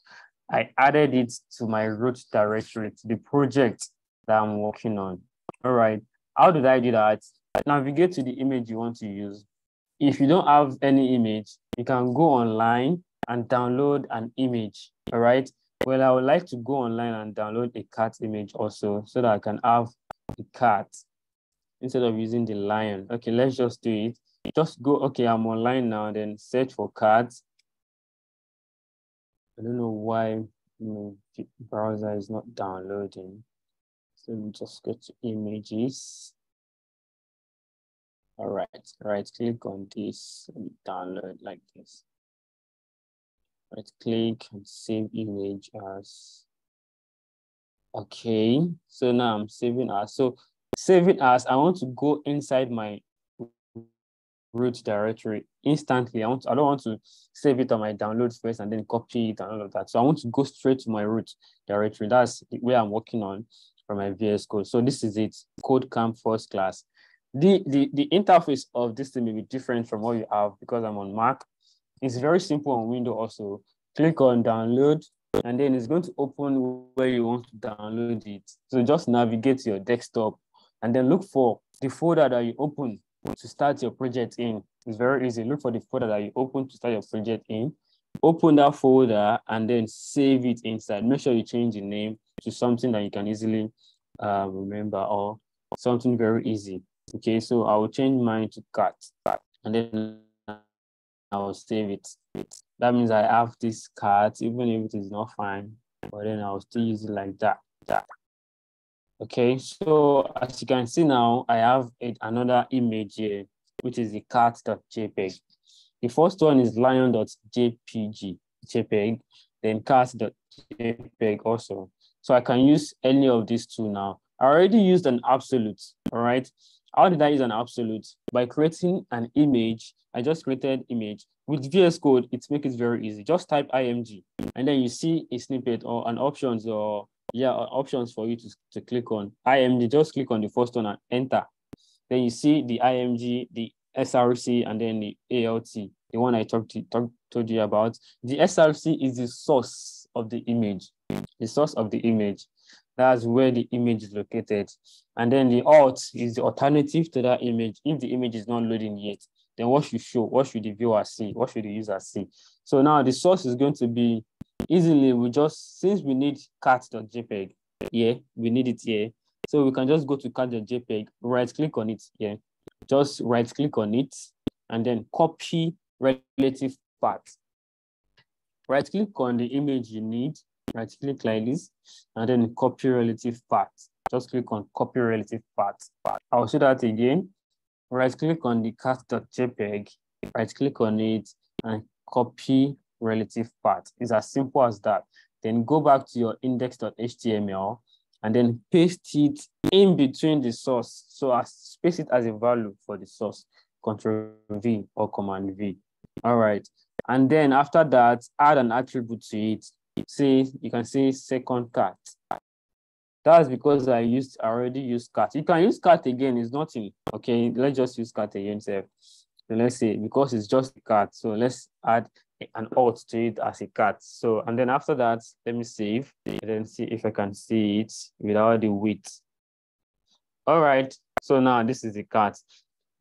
I added it to my root directory, to the project that I'm working on. All right, how did I do that? Navigate to the image you want to use. If you don't have any image, you can go online and download an image. All right. Well, I would like to go online and download a cat image also so that I can have a cat instead of using the lion. Okay, let's just do it. Just go, okay, I'm online now, then search for cats. I don't know why my browser is not downloading. So we just go to images. All right, right click on this and download like this. Right click and save image as. Okay, so now I'm saving as. So saving as, I want to go inside my root directory instantly. I want to, I don't want to save it on my downloads first and then copy it and all of that. So I want to go straight to my root directory. That's where I'm working on for my VS Code. So this is it, KodeCamp first class. The, the, the interface of this thing may be different from what you have because I'm on Mac. It's very simple on Windows also. Click on download and then it's going to open where you want to download it. So just navigate to your desktop and then look for the folder that you open to start your project in. It's very easy. Look for the folder that you open to start your project in. Open that folder and then save it inside. Make sure you change the name to something that you can easily uh, remember or something very easy. Okay, so I will change mine to cat and then I will save it. That means I have this card, even if it is not fine, but then I'll still use it like that. that. Okay, so as you can see now, I have a, another image here, which is the cat.jpg. The first one is lion.jpg, JPEG, then cat.jpg also. So I can use any of these two now. I already used an absolute, all right? How did I use an absolute? By creating an image, I just created image. With VS Code, it makes it very easy. Just type IMG, and then you see a snippet or an options or yeah, uh, options for you to, to click on. IMG, just click on the first one and enter. Then you see the IMG, the SRC, and then the ALT, the one I talked to, talk, told you about. The SRC is the source of the image, the source of the image. That's where the image is located. And then the alt is the alternative to that image. If the image is not loading yet, then what should show? What should the viewer see? What should the user see? So now the source is going to be easily we just since we need cat.jpg yeah we need it here so we can just go to cat.jpg right click on it yeah just right click on it and then copy relative path right click on the image you need right click like this and then copy relative path just click on copy relative path i'll show that again right click on the cat.jpg right click on it and copy relative path. It's as simple as that. Then go back to your index.html and then paste it in between the source. So as space it as a value for the source, Control V or Command V. All right. And then after that, add an attribute to it. Say you can see second cat. That's because I used I already used cat. You can use cat again, it's nothing. Okay, let's just use cat again. So let's see, because it's just a cat. So let's add an alt to it as a cat. So, and then after that, let me save and then see if I can see it without the width. All right, so now this is the cat.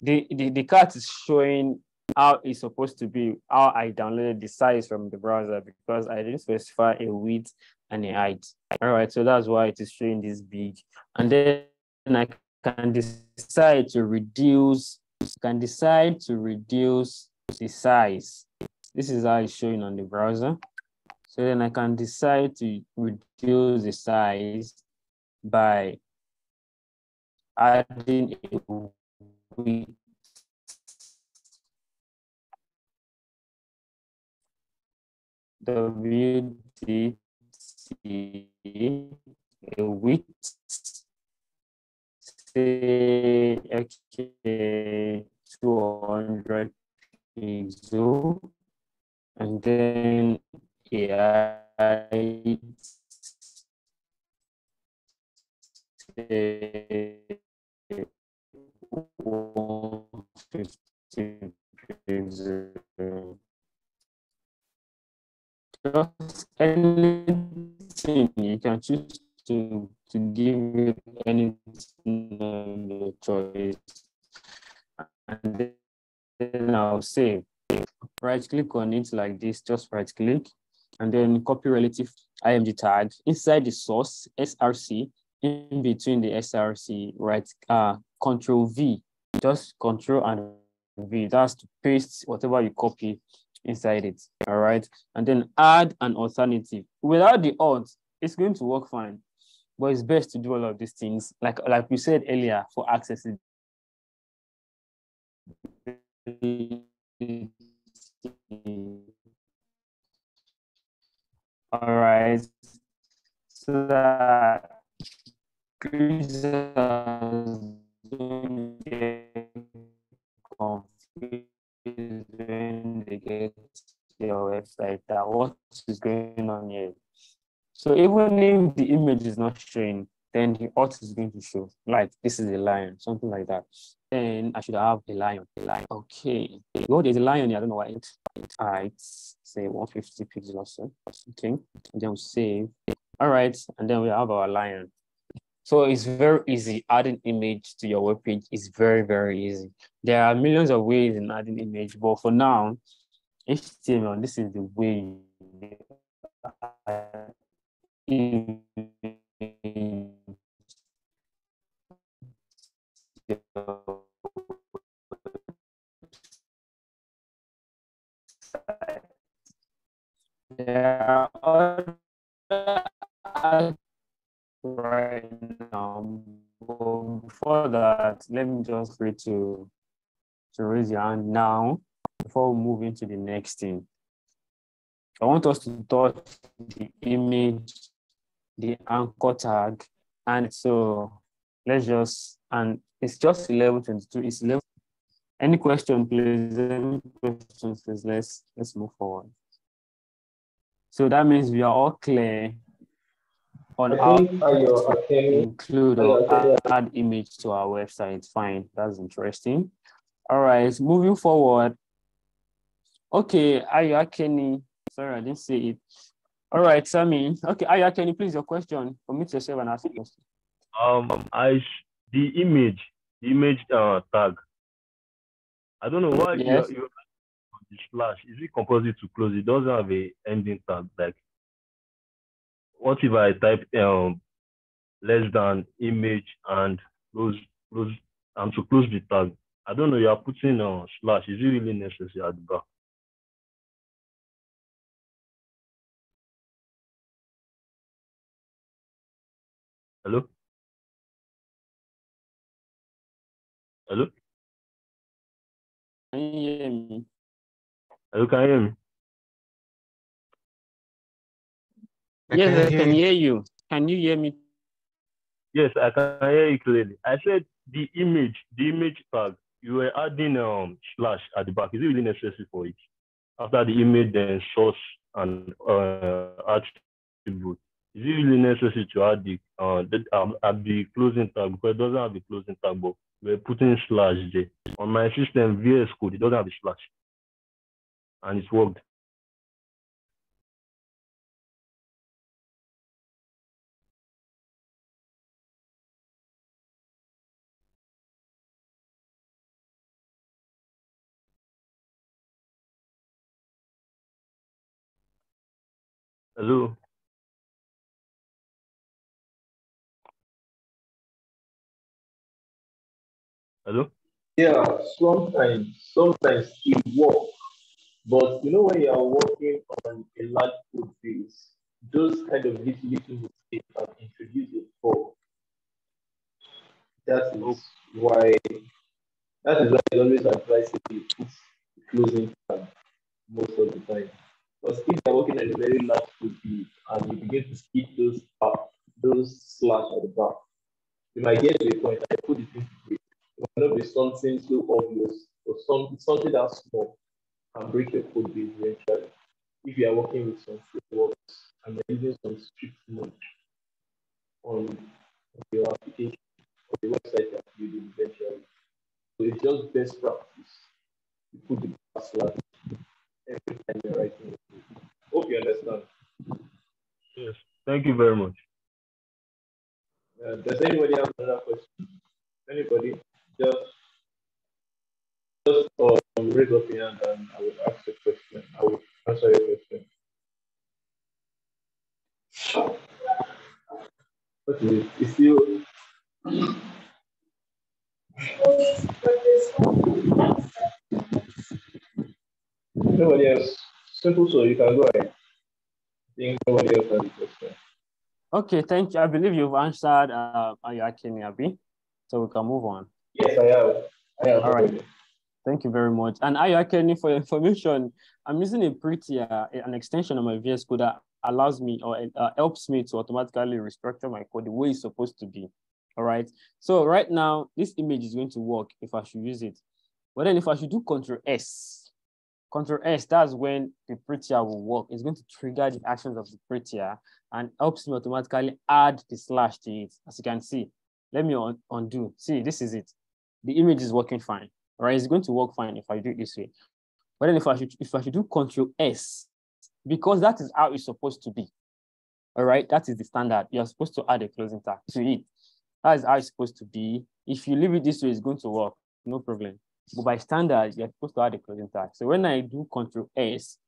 The, the, the cat is showing how it's supposed to be, how I downloaded the size from the browser because I didn't specify a width and a height. All right, so that's why it is showing this big. And then I can decide to reduce, can decide to reduce the size this is how it's showing on the browser. So then I can decide to reduce the size by adding a width. WDT a width say okay 200 pixel and then yeah, I just anything. You can choose to to give it anything on choice. And then I'll save right click on it like this, just right click, and then copy relative IMG tag. Inside the source SRC, in between the SRC, right, uh, control V, just control and V, that's to paste whatever you copy inside it, all right? And then add an alternative. Without the alt, it's going to work fine. But it's best to do all of these things, like like we said earlier, for accessibility. All right, so that users don't get confused to your website that what is going on here. So even if the image is not showing, then the alt is going to show. Like this is a lion, something like that. Then I should have a lion. A lion. Okay. Well, there's a lion here. I don't know why it. Right. Say 150 pixels or so. Okay. And then we save. All right. And then we have our lion. So it's very easy. Adding image to your web page is very, very easy. There are millions of ways in adding image, but for now, HTML, this is the way there are other right now. Before that, let me just read to to raise your hand now before we move into the next thing. I want us to touch the image, the anchor tag, and so let's just and it's just 1122. It's 11. Any question, please? Any questions, please? Let's let's move forward. So that means we are all clear on I how think Ayo to Akemi, include or add, add image to our website. Fine, that's interesting. All right, moving forward. Okay, Aya Kenny. Sorry, I didn't see it. All right, Sammy. Okay, Aya Kenny, please your question. Commit yourself and ask a question. Um, I sh- the image, the image uh, tag. I don't know why Yes. you you the slash. Is it compulsory to close? It doesn't have a ending tag. Like, what if I type um less than image and close close and to close the tag? I don't know. You are putting a uh, slash. Is it really necessary at the back? Hello. Hello. Can you hear me? Hello. Can you hear me? Yes, I can hear you. Can you hear me? Yes, I can hear you clearly. I said the image, the image tag, you were adding um slash at the back. Is it really necessary for it? After the image, then source and uh, attribute. Is it really necessary to add the uh the, um, at the closing tag because it doesn't have the closing tag, but we're putting slash there. On my system, VS Code, it doesn't have the slash, and it's worked. Hello. Hello. Yeah, sometimes, sometimes it works. But you know when you are working on a large code base, those kind of little little mistakes can introduce a fault. That is oh. why that is why I always advise you to put closing tag most of the time. Because if you're working on a very large base and you begin to skip those up, those slash at the back, you might get to a point and put it into break. It might not be something so obvious or some, something that small can break your code base eventually. If you are working with some frameworks and you're using some strict mode on your application or the website that you're building eventually. So it's just best practice. You put the password every time you're writing. Hope you understand. Yes. Thank you very much. Uh, does anybody have another question? Anybody? Just just um, raise up your hand and I will ask a question. I will answer your question. What is it? It's still nobody else. Simple so you can go ahead. I think nobody else has a question. Okay, thank you. I believe you've answered uh, Ayakini Abi, so we can move on. Yes, I have. I have All right. Thank you very much. And Ayakini, for your information, I'm using a pretty uh, an extension of my VS Code that allows me or uh, helps me to automatically restructure my code the way it's supposed to be. All right. So right now, this image is going to work if I should use it. But then if I should do Control S, Control S, that's when the prettier will work. It's going to trigger the actions of the prettier and helps me automatically add the slash to it. As you can see, let me un undo. See, this is it. The image is working fine. Right, it's going to work fine if I do it this way. But then if I should if I should do Control S, because that is how it's supposed to be. All right, that is the standard. You're supposed to add a closing tag to it. That is how it's supposed to be. If you leave it this way, it's going to work, no problem. But by standard, you're supposed to add a closing tag. So when I do Control S,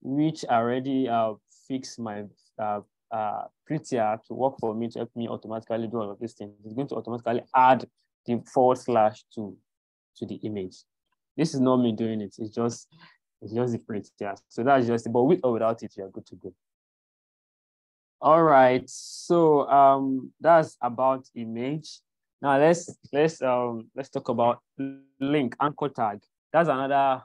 which already uh, fix my uh, uh, prettier to work for me to help me automatically do all of these things, it's going to automatically add the forward slash to, to the image. This is not me doing it. It's just it's just the prettier. So that's just but with or without it, you're good to go. All right, so um, that's about image. Now let's let's um let's talk about link anchor tag. That's another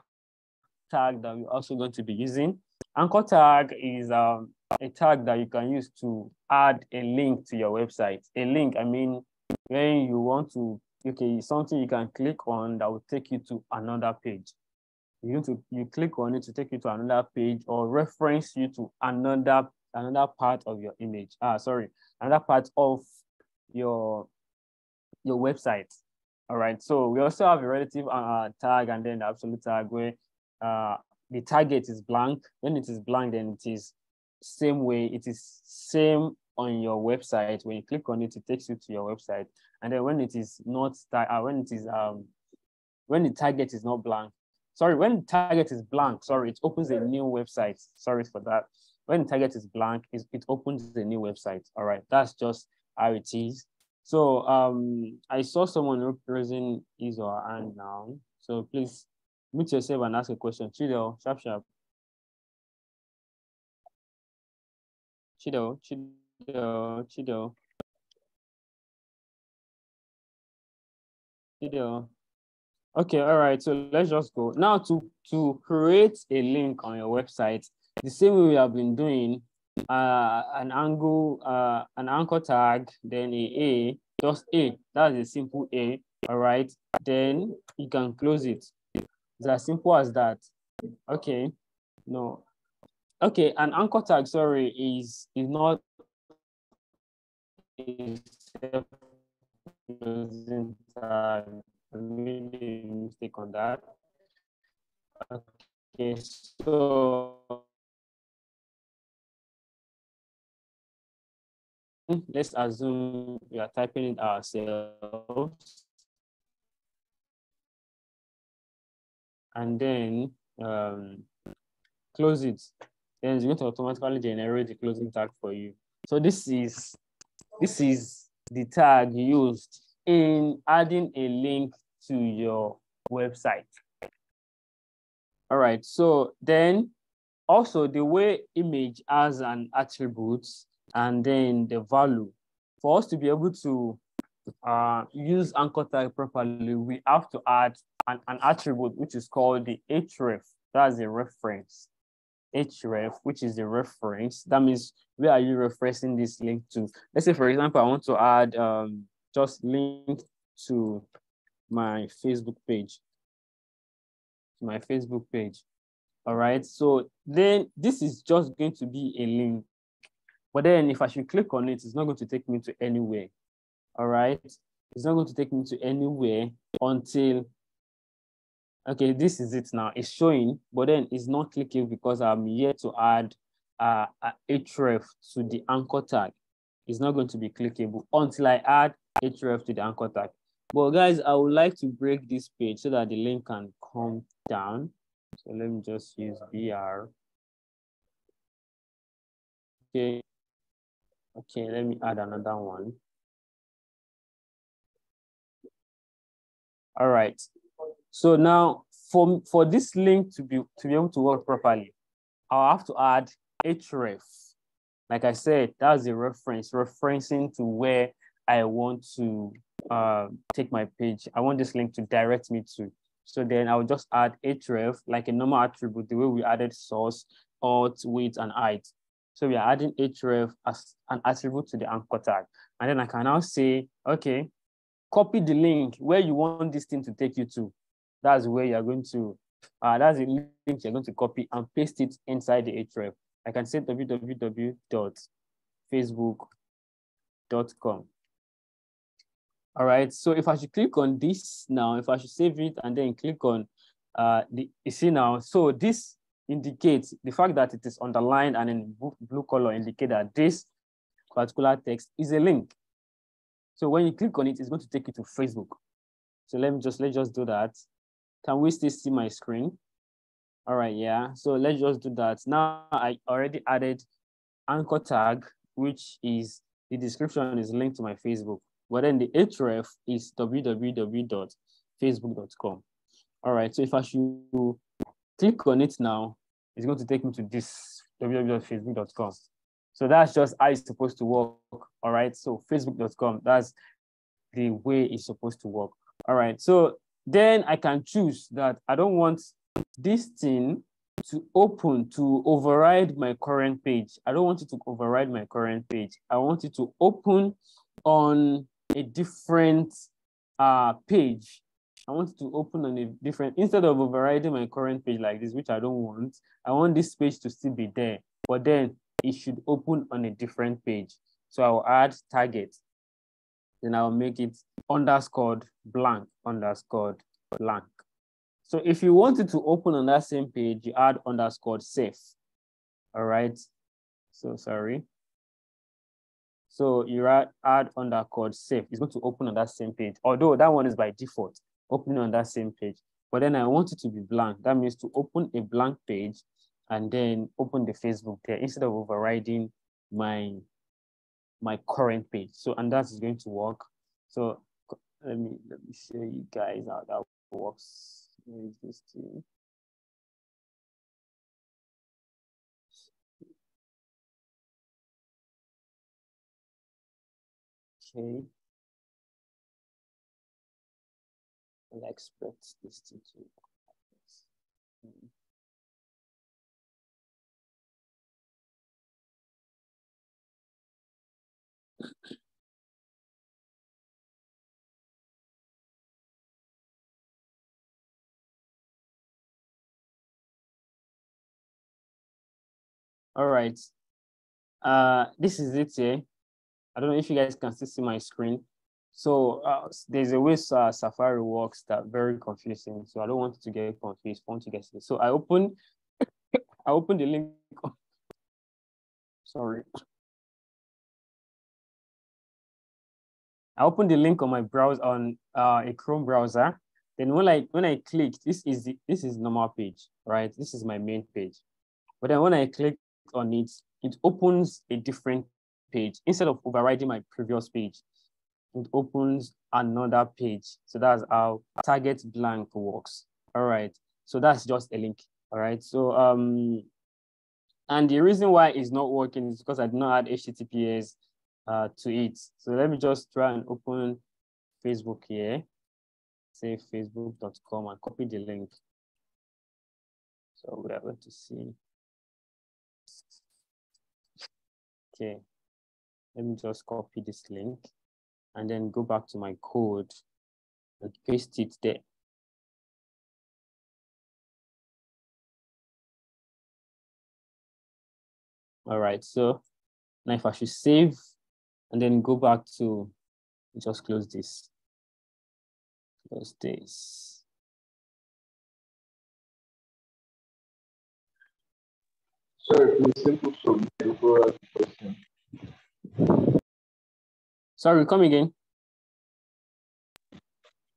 tag that we're also going to be using. Anchor tag is um, a tag that you can use to add a link to your website. A link, I mean, when you want to okay something you can click on that will take you to another page. You need to you click on it to take you to another page or reference you to another another part of your image. Ah, sorry, another part of your your website. All right. So we also have a relative uh, tag and then the absolute tag where uh, the target is blank. When it is blank, then it is same way. It is same on your website. When you click on it, it takes you to your website. And then when it is not uh, when it is um when the target is not blank, sorry, when the target is blank, sorry, it opens a new website. Sorry for that. When the target is blank, it, it opens a new website. All right, that's just how it is. So um, I saw someone raising his or her hand now. So please mute yourself and ask a question. Chido, sharp, sharp. Chido, Chido, Chido. Chido. Okay, all right. So let's just go now to to create a link on your website. The same way we have been doing, uh, an angle, uh, an anchor tag, then a A, just A. That's a simple A. All right. Then you can close it. It's as simple as that. Okay. No. Okay, an anchor tag, sorry, is is not closing tag. I made a mistake on that. Okay, so let's assume we are typing it ourselves. And then um, close it. Then it's going to automatically generate the closing tag for you. So this is this is the tag used in adding a link to your website. All right, so then also the way image has an attribute and then the value. For us to be able to uh, use anchor tag properly, we have to add an, an attribute which is called the href. That's a reference. href, which is the reference. That means where are you referencing this link to? Let's say, for example, I want to add um, just link to my Facebook page. My Facebook page. All right. So then this is just going to be a link. But then if I should click on it, it's not going to take me to anywhere. All right. It's not going to take me to anywhere until, okay, this is it now. It's showing, but then it's not clicking because I'm yet to add uh, href to the anchor tag. It's not going to be clickable until I add href to the anchor tag. But guys, I would like to break this page so that the link can come down. So let me just use BR. Okay. Okay, let me add another one. All right. So now for, for this link to be to be able to work properly, I'll have to add href. like I said, that's a reference, referencing to where I want to uh, take my page. I want this link to direct me to. So then I'll just add href, like a normal attribute, the way we added source, alt, width, and height. So we are adding href as an attribute to the anchor tag. And then I can now say, okay, copy the link where you want this thing to take you to. That's where you're going to, uh, that's the link you're going to copy and paste it inside the href. I can say www.facebook.com. All right, so if I should click on this now, if I should save it and then click on uh, the, you see now, so this indicates the fact that it is underlined and in blue color indicate that this particular text is a link. So when you click on it, it's going to take you to Facebook. So let me just, let's just do that. Can we still see my screen? All right, yeah. So let's just do that. Now I already added anchor tag, which is the description is linked to my Facebook. But then the href is www.facebook.com. All right, so if I should click on it now, it's going to take me to this www.facebook.com. So that's just how it's supposed to work. All right, so facebook.com, that's the way it's supposed to work. All right, so then I can choose that I don't want this thing to open to override my current page. I don't want it to override my current page. I want it to open on a different uh, page. I want to open on a different, instead of overriding my current page like this, which I don't want, I want this page to still be there, but then it should open on a different page. So I'll add target, then I'll make it underscored blank, underscored blank. So if you want it to open on that same page, you add underscored self. All right. So sorry. So you add, add underscore self. It's going to open on that same page. Although that one is by default, opening on that same page. But then I want it to be blank. That means to open a blank page and then open the Facebook there instead of overriding my my current page. So and that is going to work. So let me let me show you guys how that works. Is this thing? Okay. I'll expect this to. Hmm. All right. Uh, this is it here. I don't know if you guys can still see my screen. So uh, there's a way uh, Safari works that very confusing. So I don't want to get confused. I want to get this. So I open, I open the link. Sorry. I open the link on my browser on uh, a Chrome browser. Then when I when I click, this is the, this is normal page, right? This is my main page. But then when I click on it, it opens a different page. Instead of overriding my previous page, it opens another page. So that's how target blank works. All right. So that's just a link. All right. So um, and the reason why it's not working is because I did not add HTTPS uh, to it. So let me just try and open Facebook here. Say facebook.com and copy the link. So we are going to see. Okay, let me just copy this link and then go back to my code and paste it there. All right, so now if I should save and then go back to, just close this, close this. Sorry, please simple question. Sorry, come again.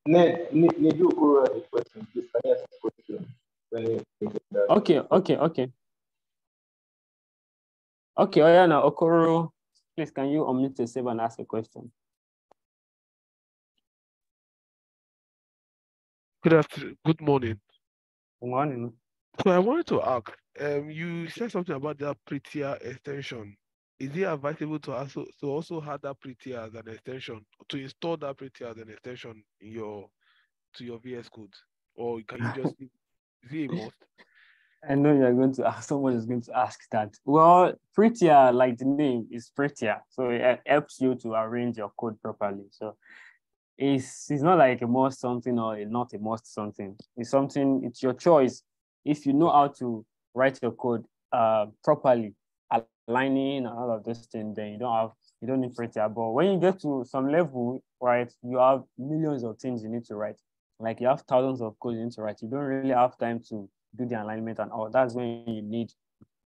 Ned, need, need you go the question, please. Can you ask the question? When you think of that? Okay, okay, okay. Okay, oh yeah, now Okoro, please can you unmute yourself and ask a question? Good afternoon. Good morning. Good morning. So I wanted to ask, um, you said something about that prettier extension is it advisable to also to also have that pretty as an extension to install that pretty as an extension in your to your VS Code, or can you just is it a must? I know you're going to ask, someone is going to ask that. Well, prettier, like the name, is prettier. So it helps you to arrange your code properly. So it's, it's not like a must something or a, not a must something. It's something, it's your choice. If you know how to write your code uh, properly, aligning and all of those things, then you don't have, you don't need prettier. But when you get to some level, right, you have millions of things you need to write. Like you have thousands of codes you need to write. You don't really have time to do the alignment and all. That's when you need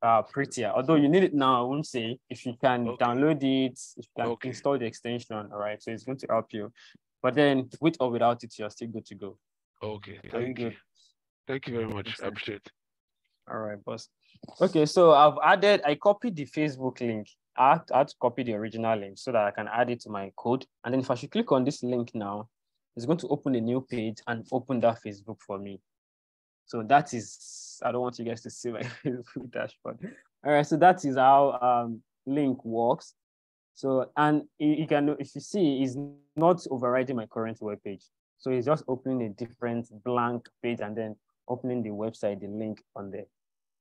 uh prettier. Although you need it now, I won't say if you can Okay. download it, if you can Okay. install the extension, all right. So it's going to help you. But then with or without it, you're still good to go. Okay, thank you. Thank you very much. I appreciate it. All right, boss. Okay, so I've added, I copied the Facebook link. I had, I had to copy the original link so that I can add it to my code. And then if I should click on this link now, it's going to open a new page and open that Facebook for me. So that is, I don't want you guys to see my Facebook dashboard. All right, so that is how um, link works. So, and you, can, if you see, it's not overriding my current web page. So it's just opening a different blank page and then opening the website, the link on there.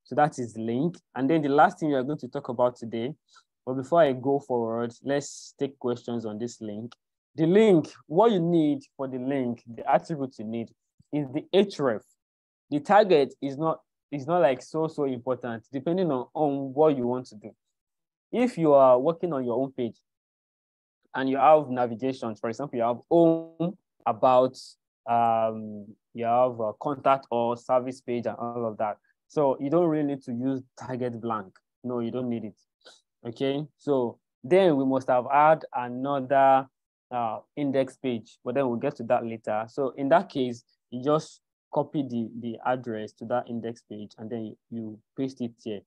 So that is link. And then the last thing we are going to talk about today, but before I go forward, let's take questions on this link. The link, what you need for the link, the attribute you need is the href. The target is not is not like so so important depending on, on what you want to do. If you are working on your own page and you have navigation, for example, you have home about um you have a contact or service page and all of that. So you don't really need to use target blank. No, you don't need it. Okay, so then we must have had another uh, index page, but then we'll get to that later. So in that case, you just copy the, the address to that index page and then you, you paste it here.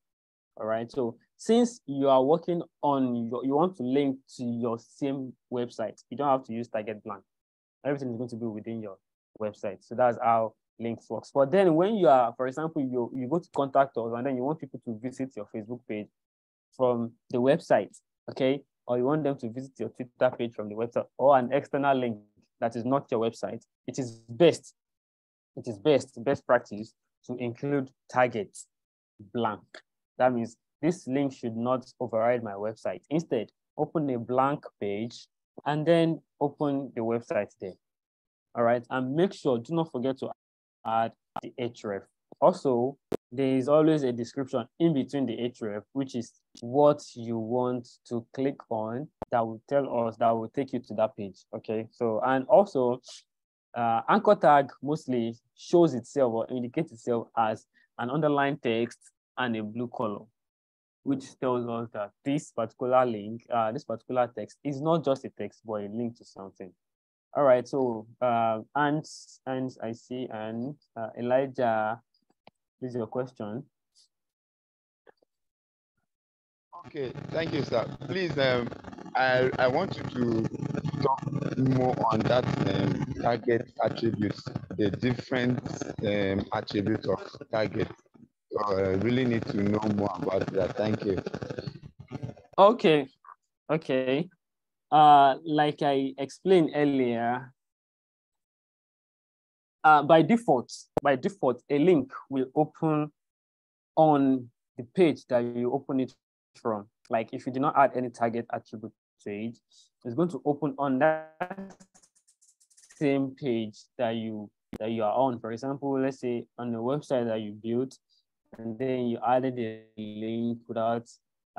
All right, so since you are working on, your, you want to link to your same website, you don't have to use target blank. Everything is going to be within your website. So that's how links works. But then when you are, for example, you, you go to contact us and then you want people to visit your Facebook page from the website, okay? Or you want them to visit your Twitter page from the website or an external link that is not your website, it is best, it is best, best practice to include target blank. That means this link should not override my website. Instead, open a blank page and then open the website there. All right, and make sure, do not forget to add the href. Also, there is always a description in between the href, which is what you want to click on that will tell us that will take you to that page. Okay, so and also uh, anchor tag mostly shows itself or indicates itself as an underlined text and a blue color, which tells us that this particular link, uh, this particular text is not just a text, but a link to something. All right, so uh, and and I see and uh, Elijah, this is your question. Okay, thank you, sir. Please, um, I I want you to talk more on that um, target attributes, the different um, attributes of target. So I really need to know more about that. Thank you. Okay, okay. Uh, like I explained earlier, uh, by default, by default, a link will open on the page that you open it from. Like if you do not add any target attribute to it, it's going to open on that same page that you that you are on. For example, let's say on the website that you built, and then you added a link without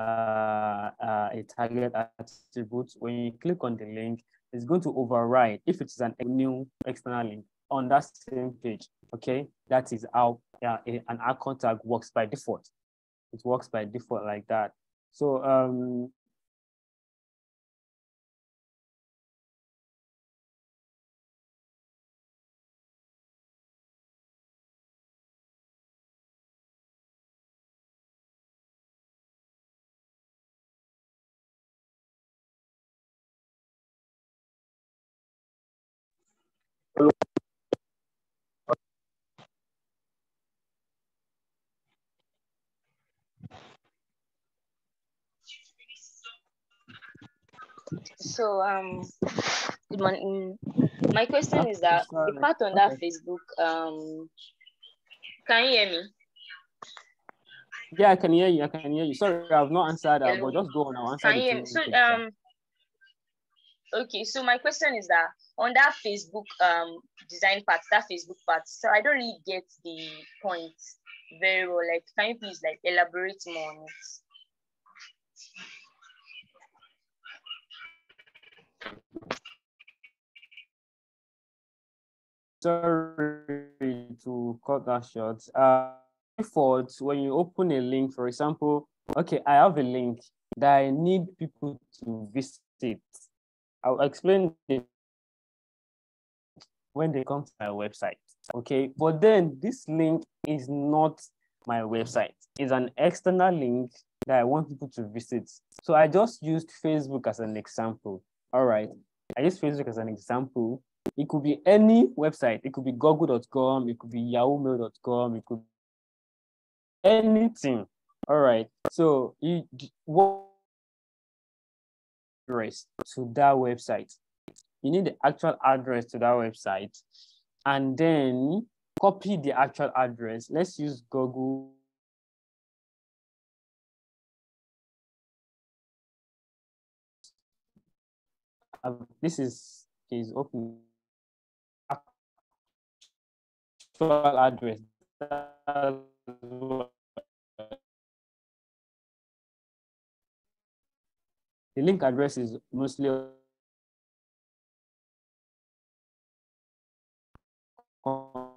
a target attribute. When you click on the link, it's going to override if it's an new external link on that same page. Okay, that is how uh, an anchor tag works by default. It works by default like that. So um, So um, good morning. My question is that the part on that Facebook um, can you hear me? Yeah, I can hear you. I can hear you. Sorry, I've not answered that, Hello? but just go on. I'll answer Can you hear me? So um, okay. So my question is that on that Facebook um design part, that Facebook part. So I don't really get the point very well. Like, can you please like elaborate more on it? Sorry to cut that short. Uh, default, when you open a link, for example, okay, I have a link that I need people to visit. I'll explain it when they come to my website. Okay, but then this link is not my website. It's an external link that I want people to visit. So I just used Facebook as an example. All right. I use Facebook as an example. It could be any website. It could be google.com. It could be yahoomail.com. It could be anything. All right. So you what address to that website. You need the actual address to that website and then copy the actual address. Let's use Google. This is is open actual address. The link address is mostly Control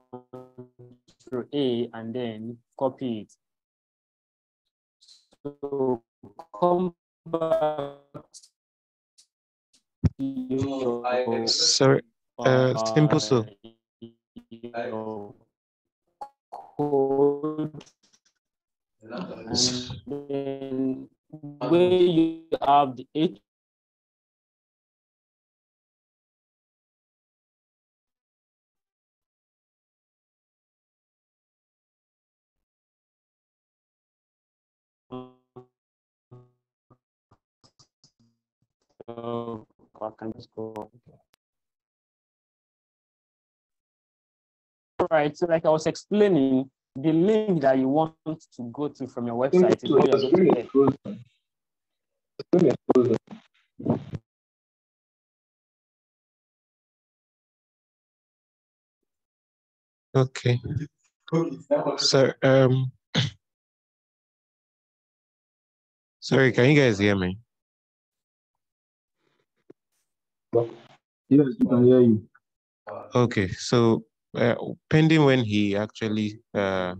A and then copy it. So come back to your, Sorry, uh, simple so. Your code where you have the I can just go. Right, so like I was explaining, the link that you want to go to from your website is what you're going to get. Okay. So, um, sorry, can you guys hear me? Yes, we can hear you. Okay, so uh, pending when he actually uh,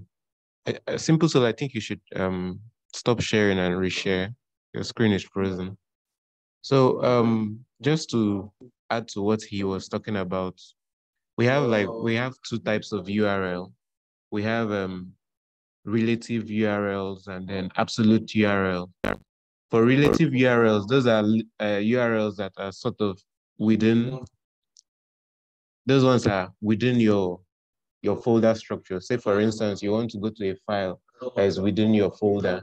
simple so I think you should um stop sharing and reshare. Your screen is frozen. So um just to add to what he was talking about, we have like we have two types of URL. We have um relative URLs and then absolute URL. For relative URLs, those are uh, URLs that are sort of within those ones are within your your folder structure. Say for instance, you want to go to a file that is within your folder,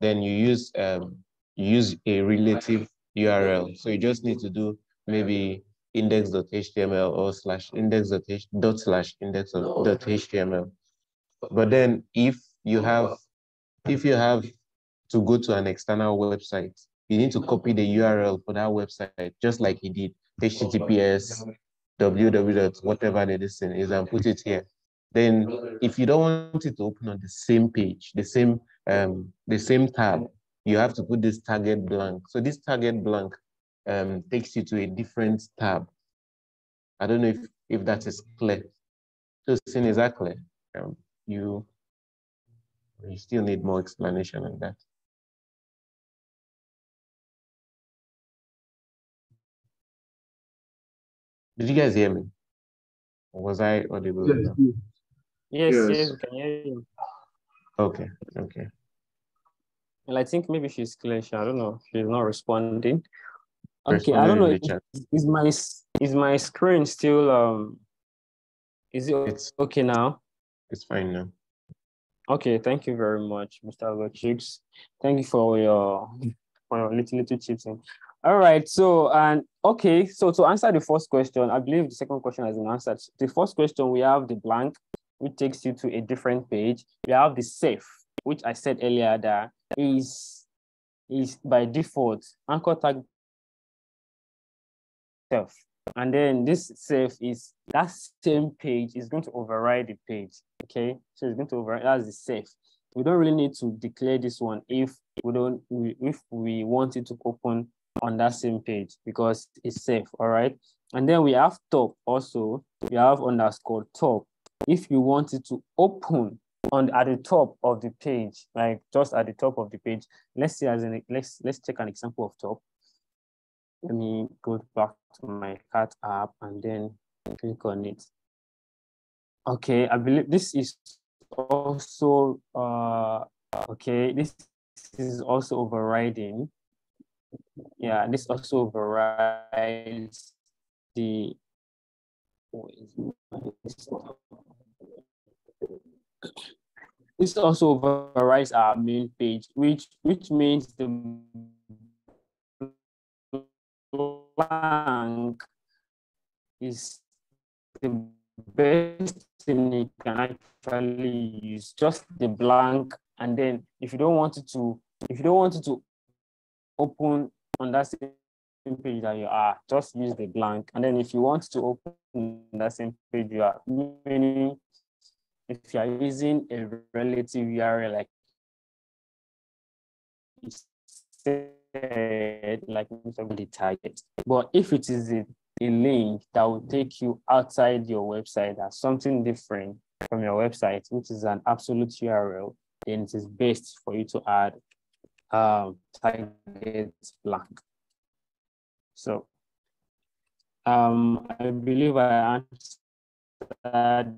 then you use um you use a relative URL. So you just need to do maybe index.html or slash index.h dot slash index dot html. But then if you have if you have to go to an external website, you need to copy the URL for that website, just like he did, HTTPS www whatever the this thing is and put it here. Then if you don't want it to open on the same page, the same um the same tab, you have to put this target blank. So this target blank um takes you to a different tab. I don't know if if that is clear. So sin is that clear? Um, you you still need more explanation on that. Did you guys hear me? Or was I audible? Yes, enough? yes. Yes, Yes. yes, we can hear you. Okay, okay. Well, I think maybe she's glitching. I don't know. She's not responding. Okay, Responded I don't know. Is, is my is my screen still um? Is it It's okay now? it's fine now. Okay, thank you very much, Mr. Chips. Thank you for your for your little little chips in. All right. So, and okay. So, to answer the first question, I believe the second question has been answered. The first question, we have the blank, which takes you to a different page. We have the safe, which I said earlier that is is by default anchor tag self. And then this safe is that same page is going to override the page. Okay. So it's going to override that's the safe. We don't really need to declare this one if we don't if we want it to open on that same page because it's safe. All right. And then we have top also. We have underscore top. If you want it to open on at the top of the page, like just at the top of the page, let's see as in let's let's take an example of top. Let me go back to my cat app and then click on it. Okay, I believe this is also uh okay, this is also overriding. Yeah, this also varies the this also varies our main page, which which means the blank is the best thing you can actually use. Just the blank, and then if you don't want it to, if you don't want it to open on that same page that you are, just use the blank. And then if you want to open that same page you are, meaning if you are using a relative URL like said, like the target. But if it is a, a link that will take you outside your website, as something different from your website, which is an absolute URL, then it is best for you to add um, target blank. So um, I believe I answered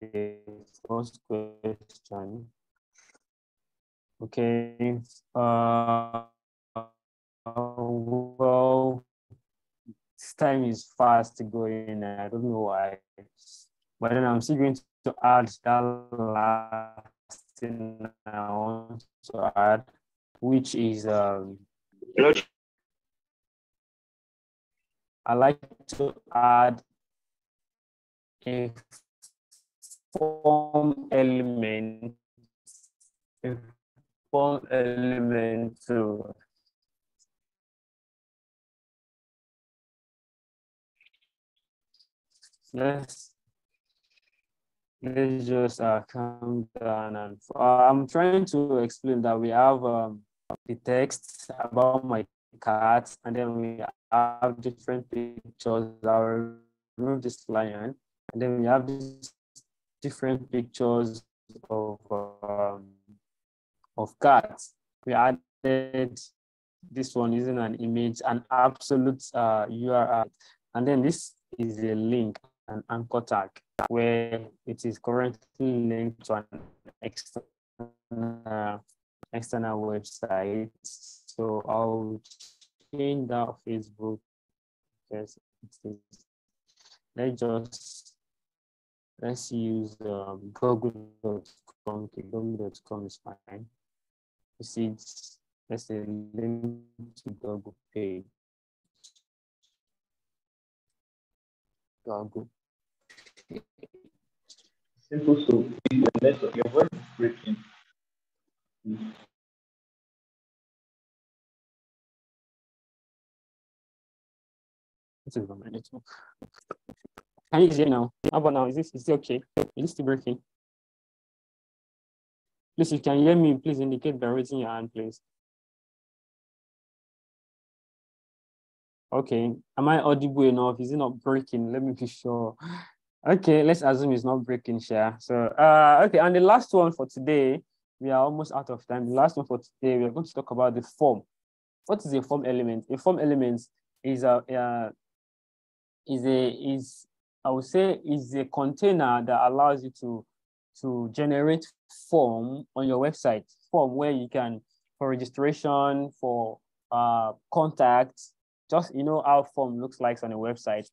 the first question. Okay. Uh, well, this time is fast going. I don't know why, but then I'm still going to add that last thing I want to add, which is um. I like to add a form element, a form element to let's let's just uh, down and uh, I'm trying to explain that we have um, the text about my cat and then we have different pictures. I'll remove this lion and then we have these different pictures of um, of cats. We added this one using an image, an absolute uh, URL, and then this is a link, an anchor tag, where it is currently linked to an external external website. So I'll change that Facebook because let's just let's use um, google.com. Okay, google.com is fine. You see, let's say link to Google page. Google. Simple so your network, your voice is breaking. This is my. Can you hear now? How about now? Is this is it okay? Is this still breaking? Please, if you can hear me, please indicate by raising your hand, please. Okay, am I audible enough? Is it not breaking? Let me be sure. Okay, let's assume it's not breaking, share. So, uh, okay, and the last one for today, we are almost out of time. The last one for today, we are going to talk about the form. What is a form element? A form element is a uh, is a is I would say is a container that allows you to to generate form on your website, form where you can for registration, for uh, contacts, just you know how form looks like on a website.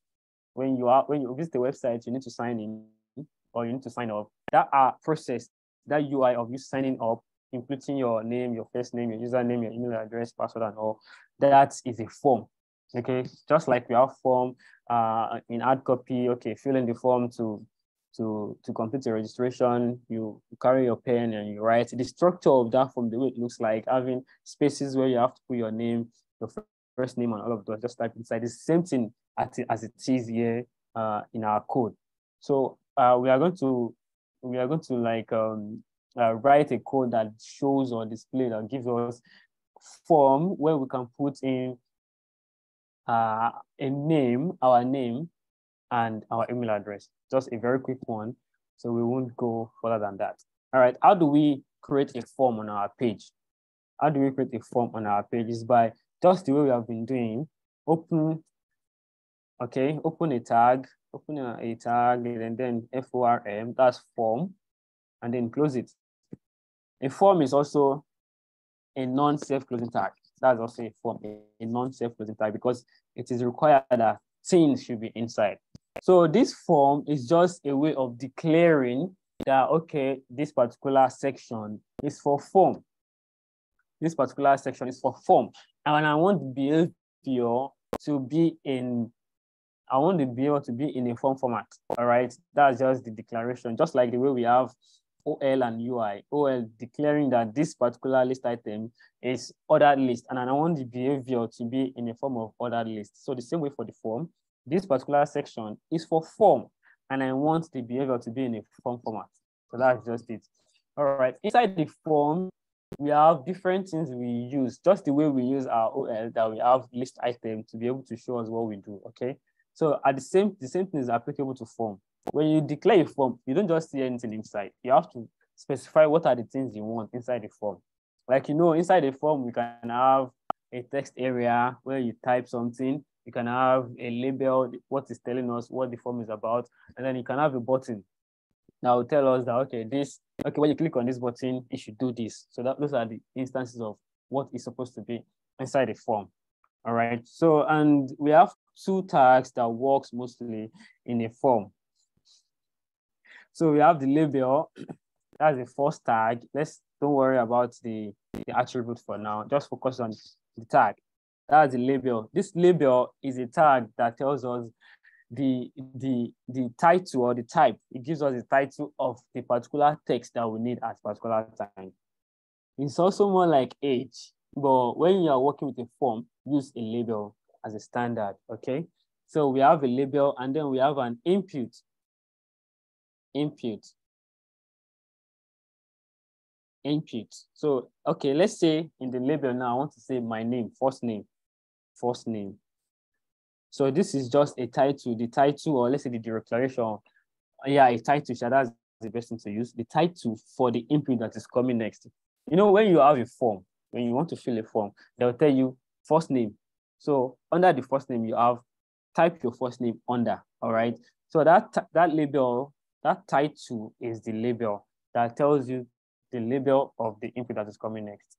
When you are when you visit the website, you need to sign in or you need to sign up. That uh, process, that UI of you signing up inputting your name, your first name, your username, your email address, password, and all. That is a form. Okay, just like we have form uh, in hard copy. Okay, fill in the form to to to complete the registration. You carry your pen and you write. The structure of that form, the way it looks like, having spaces where you have to put your name, your first name, and all of those. Just type inside. the same thing as it is here uh, in our code. So uh, we are going to we are going to like um, uh, write a code that shows or display that gives us form where we can put in uh, a name, our name, and our email address. Just a very quick one, so we won't go further than that. All right, how do we create a form on our page? How do we create a form on our page? Is by just the way we have been doing, open, okay, open a tag, open a, a tag, and then FORM, that's form, and then close it. A form is also a non-self-closing tag. That's also a form, a, a non-self-closing tag, because it is required that things should be inside. So this form is just a way of declaring that, okay, this particular section is for form. This particular section is for form. And I want behavior to be in, I want the behavior to be in a form format, all right? That's just the declaration, just like the way we have OL and UL. OL declaring that this particular list item is ordered list, and I want the behavior to be in a form of ordered list. So the same way for the form, this particular section is for form, and I want the behavior to be in a form format. So that's just it. All right, inside the form, we have different things we use, just the way we use our OL that we have list item to be able to show us what we do, okay? So at the same, the same thing is applicable to form. When you declare a form, you don't just see anything inside. You have to specify what are the things you want inside the form. Like, you know, inside the form, we can have a text area where you type something. You can have a label, what is telling us what the form is about. And then you can have a button that will tell us that, okay, this, okay, when you click on this button, it should do this. So that those are the instances of what is supposed to be inside the form. All right. So, and we have two tags that works mostly in a form. So we have the label, that's the first tag. Let's don't worry about the, the attribute for now. Just focus on the tag. That's the label. This label is a tag that tells us the, the, the title or the type. It gives us the title of the particular text that we need at particular time. It's also more like H, but when you are working with a form, use a label as a standard, okay? So we have a label and then we have an input. Input. Input. So, okay, let's say in the label now, I want to say my name, first name, first name. So this is just a title, the title, or let's say the declaration. Yeah, a title, that's the best thing to use. The title for the input that is coming next. You know, when you have a form, when you want to fill a form, they'll tell you first name. So under the first name, you have type your first name under, all right? So that, that label, that title is the label that tells you the label of the input that is coming next.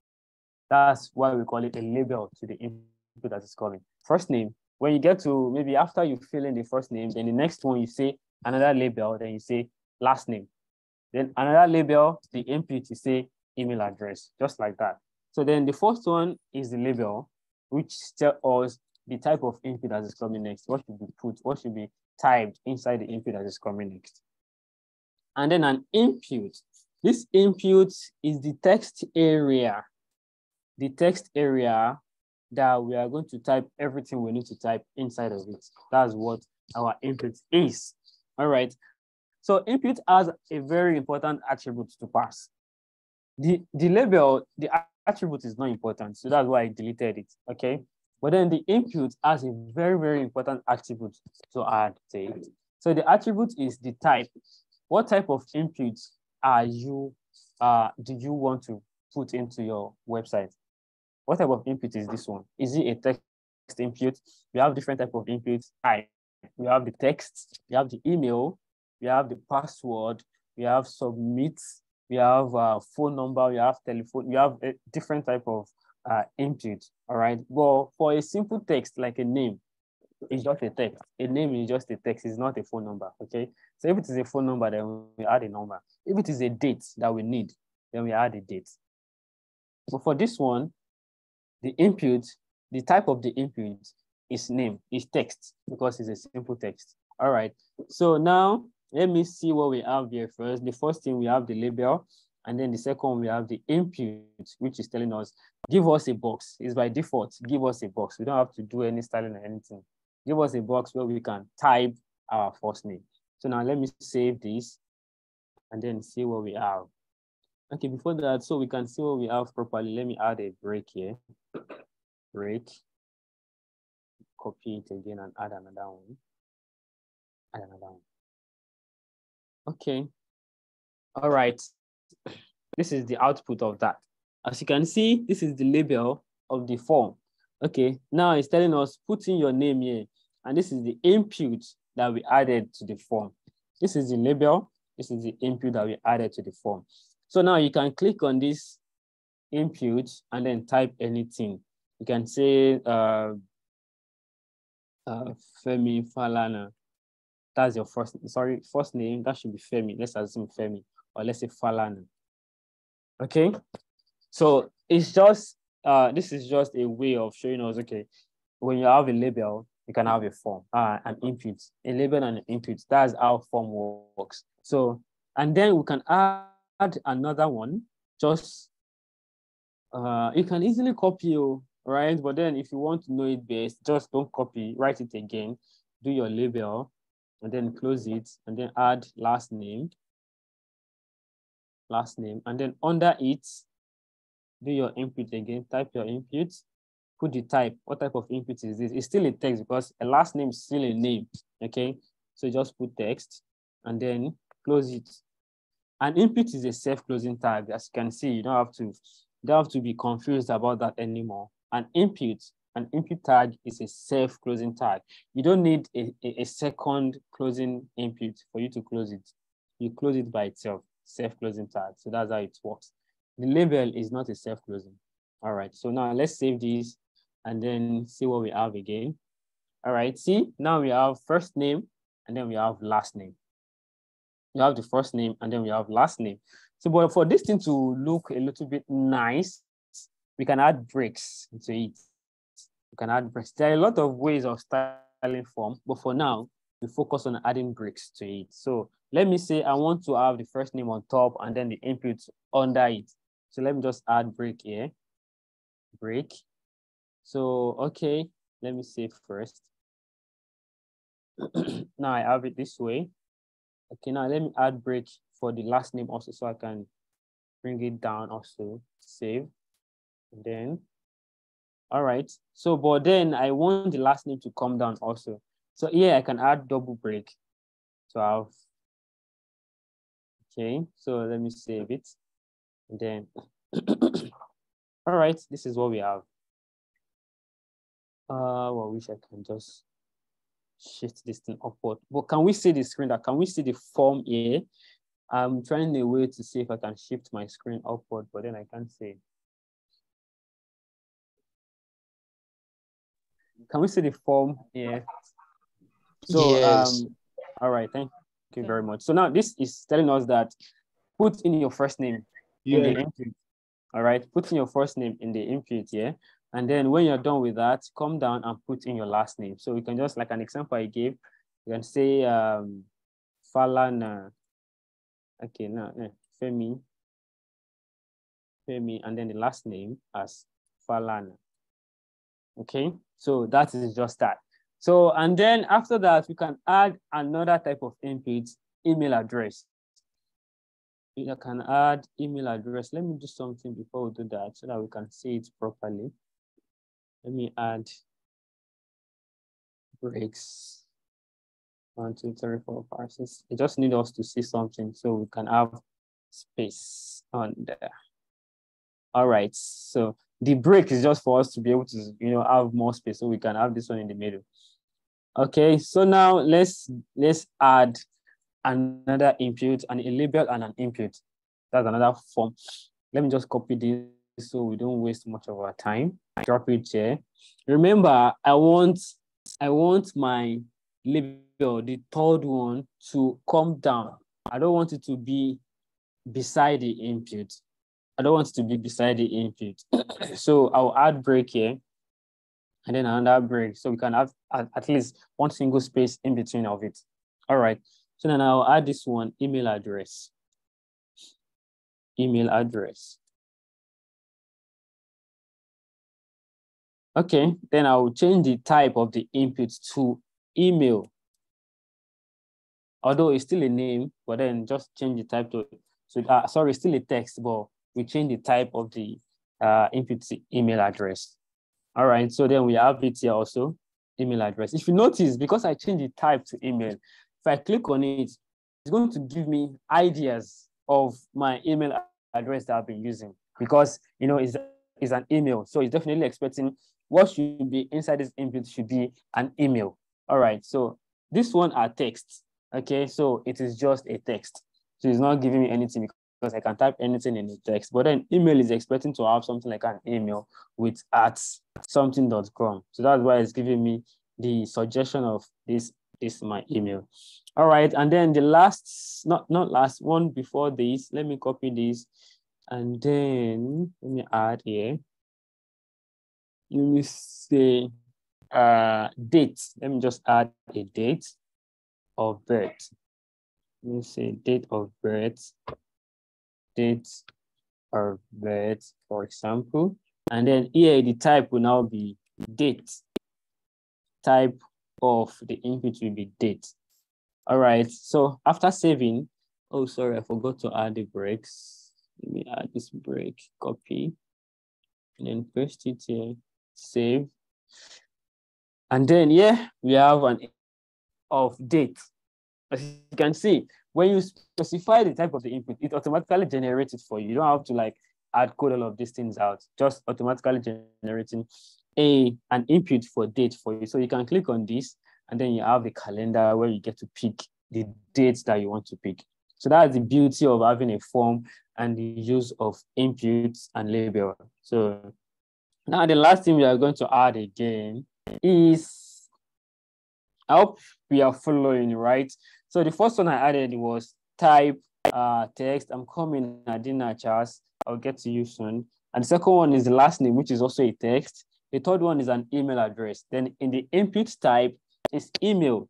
That's why we call it a label to the input that is coming. First name, when you get to maybe after you fill in the first name, then the next one you say another label, then you say last name. Then another label, the input, you say email address, just like that. So then the first one is the label, which tell us the type of input that is coming next, what should be put, what should be typed inside the input that is coming next. And then an input. This input is the text area, the text area that we are going to type everything we need to type inside of it. That's what our input is. All right. So input has a very important attribute to pass. The, the label, the attribute is not important. So that's why I deleted it. Okay. But then the input has a very, very important attribute to add to it. So the attribute is the type. What type of input are you, uh, do you want to put into your website? What type of input is this one? Is it a text input? We have different type of inputs. Type. We have the text, we have the email, we have the password, we have submit, we have a phone number, we have telephone, we have a different type of uh, input, all right? Well, for a simple text like a name, it's just a text. A name is just a text, it's not a phone number, okay? So if it is a phone number, then we add a number. If it is a date that we need, then we add a date. So for this one, the input, the type of the input is name, is text, because it's a simple text. All right, so now let me see what we have here first. The first thing we have the label, and then the second we have the input, which is telling us, give us a box. It's by default, give us a box. We don't have to do any styling or anything. Give us a box where we can type our first name. So now let me save this and then see what we have. Okay, before that, so we can see what we have properly, let me add a break here. Break. Copy it again and add another one. Add another one. Okay. All right. This is the output of that. As you can see, this is the label of the form. Okay, now it's telling us put in your name here. And this is the input that we added to the form. This is the label. This is the input that we added to the form. So now you can click on this input and then type anything. You can say uh, uh, Femi Falana. That's your first, sorry, first name. That should be Femi. Let's assume Femi, or let's say Falana. Okay. So it's just, uh, this is just a way of showing us, okay, when you have a label, you can have a form, uh, an input, a label and an input. That's how form works. So, and then we can add another one, just uh, you can easily copy, right? But then if you want to know it best, just don't copy, write it again, do your label, and then close it, and then add last name, last name, and then under it, do your input again, type your input, put the type, what type of input is this? It's still a text because a last name is still a name, okay? So just put text, and then close it, an input is a self-closing tag. As you can see, you don't have to you don't have to be confused about that anymore. An input, an input tag is a self-closing tag. You don't need a, a, a second closing input for you to close it. You close it by itself, self-closing tag. So that's how it works. The label is not a self-closing. All right, so now let's save this and then see what we have again. All right, see, now we have first name and then we have last name you have the first name and then we have last name. So, but for this thing to look a little bit nice, we can add breaks into it. We can add breaks. There are a lot of ways of styling form, but for now, we focus on adding breaks to it. So let me say I want to have the first name on top and then the input under it. So let me just add break here. Break. So, okay, let me say first. now I have it this way. Okay, now let me add break for the last name also so I can bring it down also, save. And then, all right. So, but then I want the last name to come down also. So here I can add double break. So I have, okay, so let me save it. And then, all right, this is what we have. Uh, well, I wish I can just shift this thing upward. But can we see the screen that can we see the form here? I'm trying a way to see if I can shift my screen upward, but then I can't see. Can we see the form here? So yes. um all right, thank you very much. So now this is telling us that put in your first name yeah. in the input. All right, put in your first name in the input here. And then when you're done with that, come down and put in your last name. So we can just, like an example I gave, you can say um, Falana. Okay, now eh, Femi. Femi, and then the last name as Falana. Okay, so that is just that. So, and then after that, we can add another type of input, email address. You can add email address. Let me do something before we do that so that we can see it properly. Let me add breaks. One, two, three, four, five, six. It just need us to see something so we can have space on there. All right, so the break is just for us to be able to, you know, have more space so we can have this one in the middle. Okay, so now let's let's add another input and a label and an input. That's another form. Let me just copy this so we don't waste much of our time. Drop it here. Remember, I want I want my label, the third one, to come down. I don't want it to be beside the input. I don't want to be beside the input. so I'll add break here and then another break. So we can have at, at least one single space in between of it. All right. So then I'll add this one, email address. Email address. Okay, then I'll change the type of the input to email. Although it's still a name, but then just change the type to, so uh, sorry, still a text, but we change the type of the uh, input email address. All right, so then we have it here also, email address. If you notice, because I changed the type to email, if I click on it, it's going to give me ideas of my email address that I've been using because, you know, it's, it's an email. So it's definitely expecting what should be inside this input should be an email. All right, so this one are texts. Okay, so it is just a text. So it's not giving me anything because I can type anything in the text. But then email is expecting to have something like an email with at something.com. So that's why it's giving me the suggestion of this is my email. All right, and then the last, not not last one before this, let me copy this. And then let me add here. Let me say uh date. Let me just add a date of birth. Let me say date of birth, date of birth, for example. And then here the type will now be date. Type of the input will be date. All right, so after saving, oh, sorry, I forgot to add the breaks. Let me add this break, copy, and then paste it here, save. And then, yeah, we have an of date. As you can see, when you specify the type of the input, it automatically generates it for you. You don't have to like add code all of these things out, just automatically generating a an input for date for you. So you can click on this and then you have the calendar where you get to pick the dates that you want to pick. So that's the beauty of having a form and the use of inputs and label. So now the last thing we are going to add again is, I hope we are following, right? So the first one I added was type uh, text. I'm coming Adina Charles. I'll get to you soon. And the second one is the last name, which is also a text. The third one is an email address. Then in the input type is email.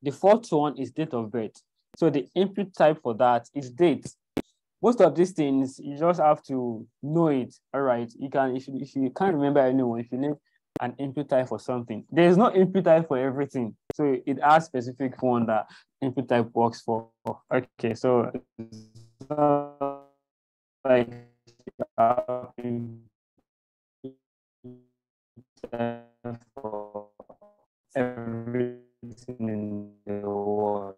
The fourth one is date of birth. So the input type for that is date. Most of these things, you just have to know it. All right. You can, if you, if you can't remember anyone, if you need an input type for something, there's no input type for everything. So it has specific one that input type works for. Okay. So like for everything in the world.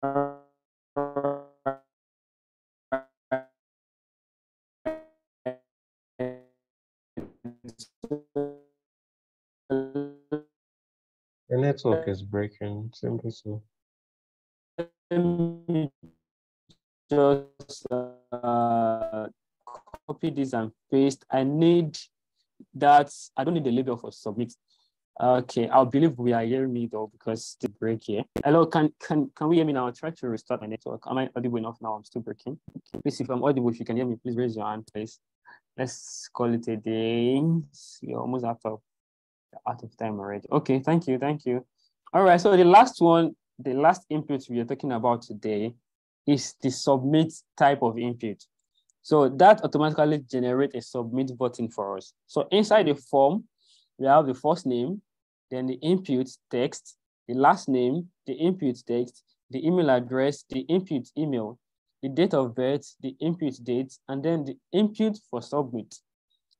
Your network is breaking. Simple so. just uh, copy this and paste. I need that. I don't need the label for submit. Okay, I believe we are hearing me though because the break here. Hello, can can can we hear me now? I'll try to restart my network. Am I audible enough now? I'm still breaking. Please, if I'm audible, if you can hear me, please raise your hand, please. Let's call it a day. You're almost out of out of time already. Okay, thank you, thank you. All right, so the last one, the last input we are talking about today is the submit type of input. So that automatically generates a submit button for us. So inside the form, we have the first name, then the input text, the last name, the input text, the email address, the input email, the date of birth, the input date, and then the input for submit.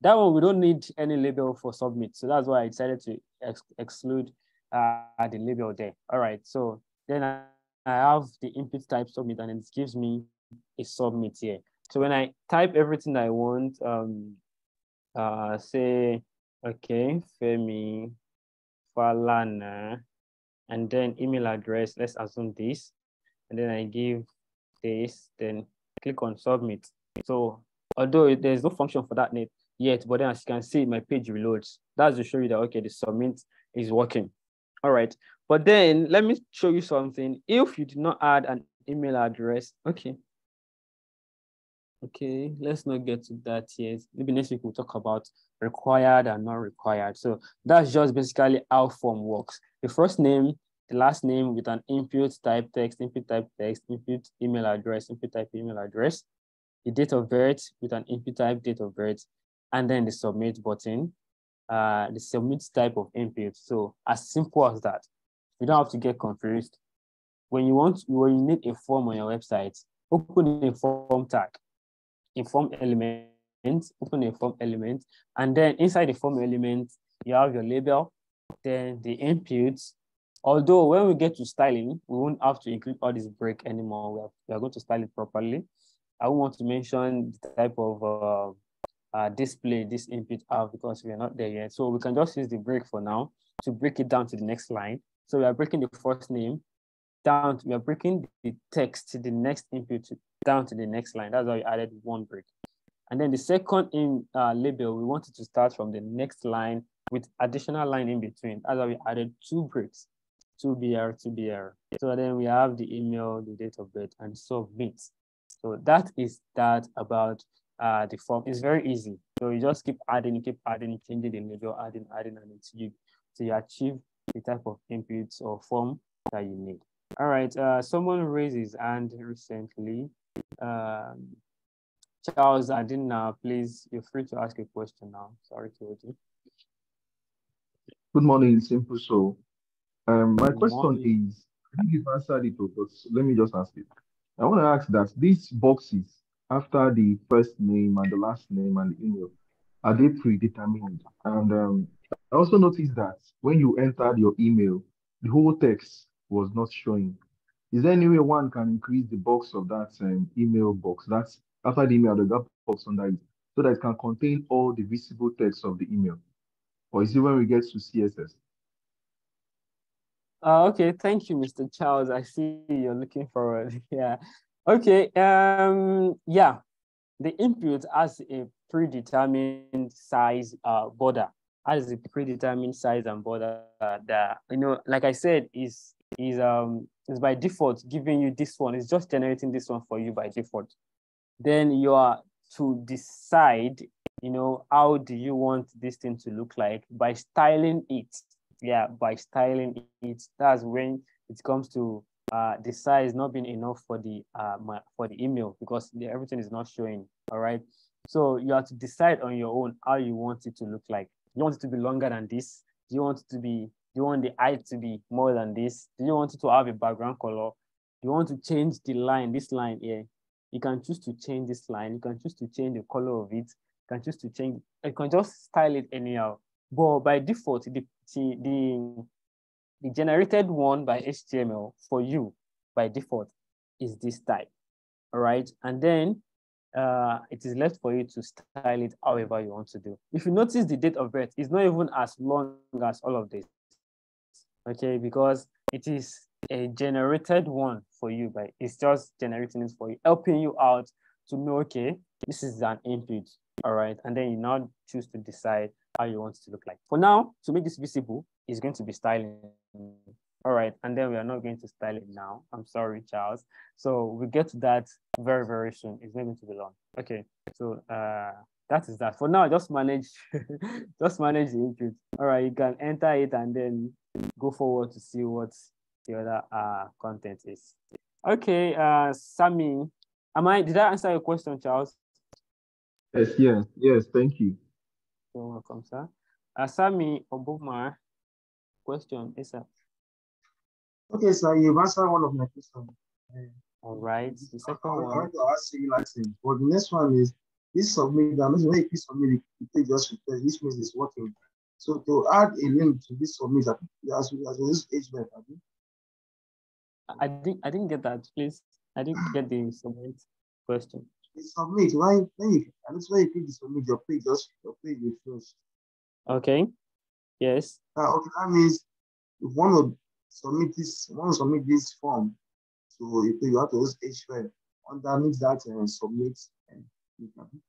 That one, we don't need any label for submit. So that's why I decided to ex exclude uh, the label there. All right, so then I, have the input type submit and it gives me a submit here. So when I type everything I want, um, uh, say, okay, Femi Falana, ah. and then email address, let's assume this, and then I give this, then click on submit. So although there's no function for that yet, but then as you can see, my page reloads. That's to show you that, okay, the submit is working. All right. But then let me show you something. If you did not add an email address, okay. Okay, let's not get to that yet. Maybe next week we'll talk about required and not required. So that's just basically how form works. The first name, the last name with an input type text, input type text, input email address, input type email address, the date of birth with an input type date of birth, and then the submit button, uh, the submit type of input. So as simple as that. You don't have to get confused. When you want, when you need a form on your website, open a form tag, a form element, open a form element, and then inside the form element, you have your label, then the inputs. Although when we get to styling, we won't have to include all this break anymore. We are, we are going to style it properly. I want to mention the type of uh, uh, display this input have because we are not there yet. So we can just use the break for now to break it down to the next line. So we are breaking the first name down, to, we are breaking the text to the next input down to the next line. That's why we added one break. And then the second in uh, label, we wanted to start from the next line with additional line in between. That's why we added two breaks, two BR, two BR. So then we have the email, the date of birth, and submit. So that is that about uh, the form. It's very easy. So you just keep adding, keep adding, changing the label, adding, adding, and until you, so you achieve the type of inputs or form that you need. All right, uh, someone raises hand recently. Um, Charles Adina, please, you're free to ask a question now. Sorry to hold you. Good morning, Simple Soul. Um, my Good question morning. is, I think you've answered it, but let me just ask it. I want to ask that these boxes after the first name and the last name and the email, are they predetermined? And um, I also noticed that when you entered your email, the whole text was not showing. Is there any way one can increase the box of that um, email box? That's after the email, the box under it, so that it can contain all the visible text of the email. Or is it when we get to CSS? Uh, okay, thank you, Mr. Charles. I see you're looking forward. yeah. Okay. Um. Yeah. The input has a predetermined size uh, border. Has a predetermined size and border that you know, like I said, is is um is by default giving you this one. It's just generating this one for you by default. Then you are to decide, you know, how do you want this thing to look like by styling it. Yeah, by styling it. That's when it comes to uh, the size not being enough for the uh, my, for the email because the, everything is not showing. All right. So you have to decide on your own how you want it to look like. You want it to be longer than this? Do you want it to be? Do you want the height to be more than this? Do you want it to have a background color? Do you want to change the line? This line here. You can choose to change this line. You can choose to change the color of it. You can choose to change. You can just style it anyhow. But by default, the the the generated one by HTML for you by default is this type, all right? And then uh, it is left for you to style it however you want to do. If you notice the date of birth, it's not even as long as all of this, okay? Because it is a generated one for you, but it's just generating it for you, helping you out to know, okay, this is an input, all right? And then you now choose to decide how you want it to look like. For now, to make this visible, is going to be styling. All right, and then we are not going to style it now. I'm sorry, Charles. So we get to that very, very soon. It's not going to be long. Okay, so uh, that is that. For now, just manage, just manage the input. All right, you can enter it and then go forward to see what the other uh, content is. Okay, uh, Sammy, am I, did I answer your question, Charles? Yes, yes, yes, thank you. You're welcome, sir. Uh, Sammy Obuma, question, yes, sir. Okay, sir, you've answered one of my questions. All right, the second I one. want to ask similar thing, but the next one is this submit. That means when you click submit, it it just refresh. This means it's working. So to add a link to this submit, that as we we use HTML, I didn't, I didn't get that, please. I didn't get the submit question. the submit. why when you and that's when you click the submit, your page just your page refresh. Okay, yes. Uh, okay, that means if one of submit this, want to submit this form, so you, you have to use HTML underneath that and submit. And you can-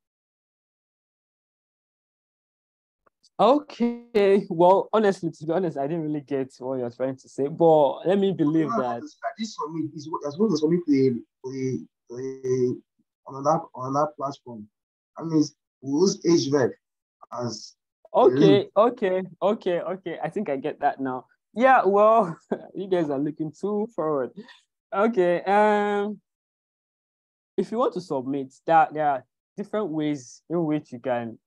Okay, well, honestly, to be honest, I didn't really get what you're trying to say, but let me believe that. This submit is what as well as submit to a, a, a, on that on that platform. I mean, who's use HVEC as Okay, okay, okay, okay. I think I get that now. Yeah, well, you guys are looking too forward. Okay, um, if you want to submit, that there are different ways in which you can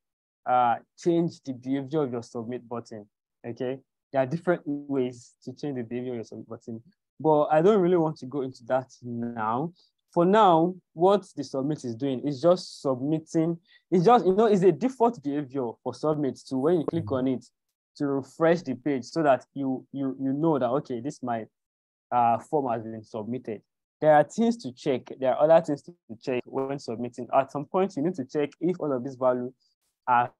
uh, change the behavior of your submit button. Okay, there are different ways to change the behavior of your submit button, but I don't really want to go into that now. For now, what the submit is doing is just submitting. It's just, you know, it's a default behavior for submit to when you click on it to refresh the page so that you you you know that okay, this my uh, form has been submitted. There are things to check. There are other things to check when submitting. At some point, you need to check if all of these values have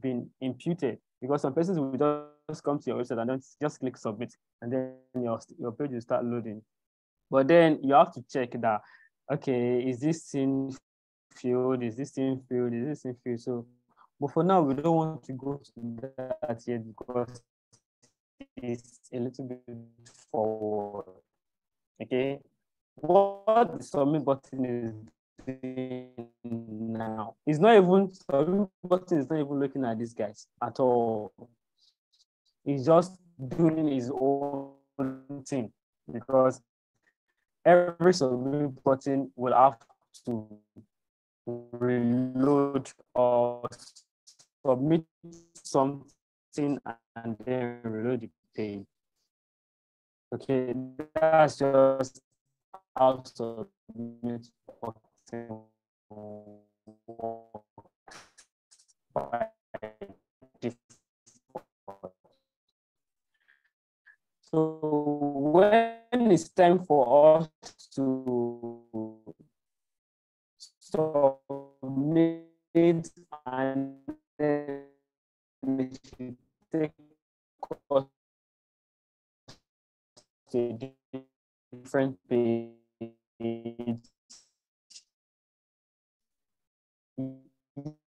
been imputed because some persons will just come to your website and then just click submit and then your, your page will start loading. But then you have to check that, okay, is this in field? Is this in field? Is this in field? So, but for now, we don't want to go to that yet because it's a little bit forward. Okay. What the submit button is now. It's not even Button not even looking at these guys at all. He's just doing his own thing because every submit button will have to reload or submit something and then reload the page. Okay, that's just how submit button so when it's time for us to submit and take a different page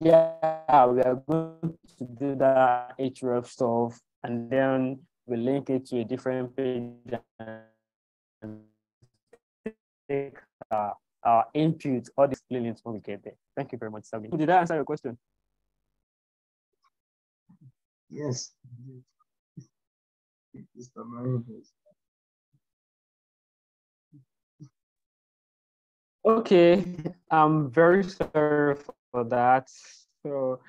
yeah, we are going to do that href stuff and then we link it to a different page and take uh, our input or display links when we get there. Thank you very much, Sami. Did I answer your question? Yes. Okay, I'm very sorry for that. So,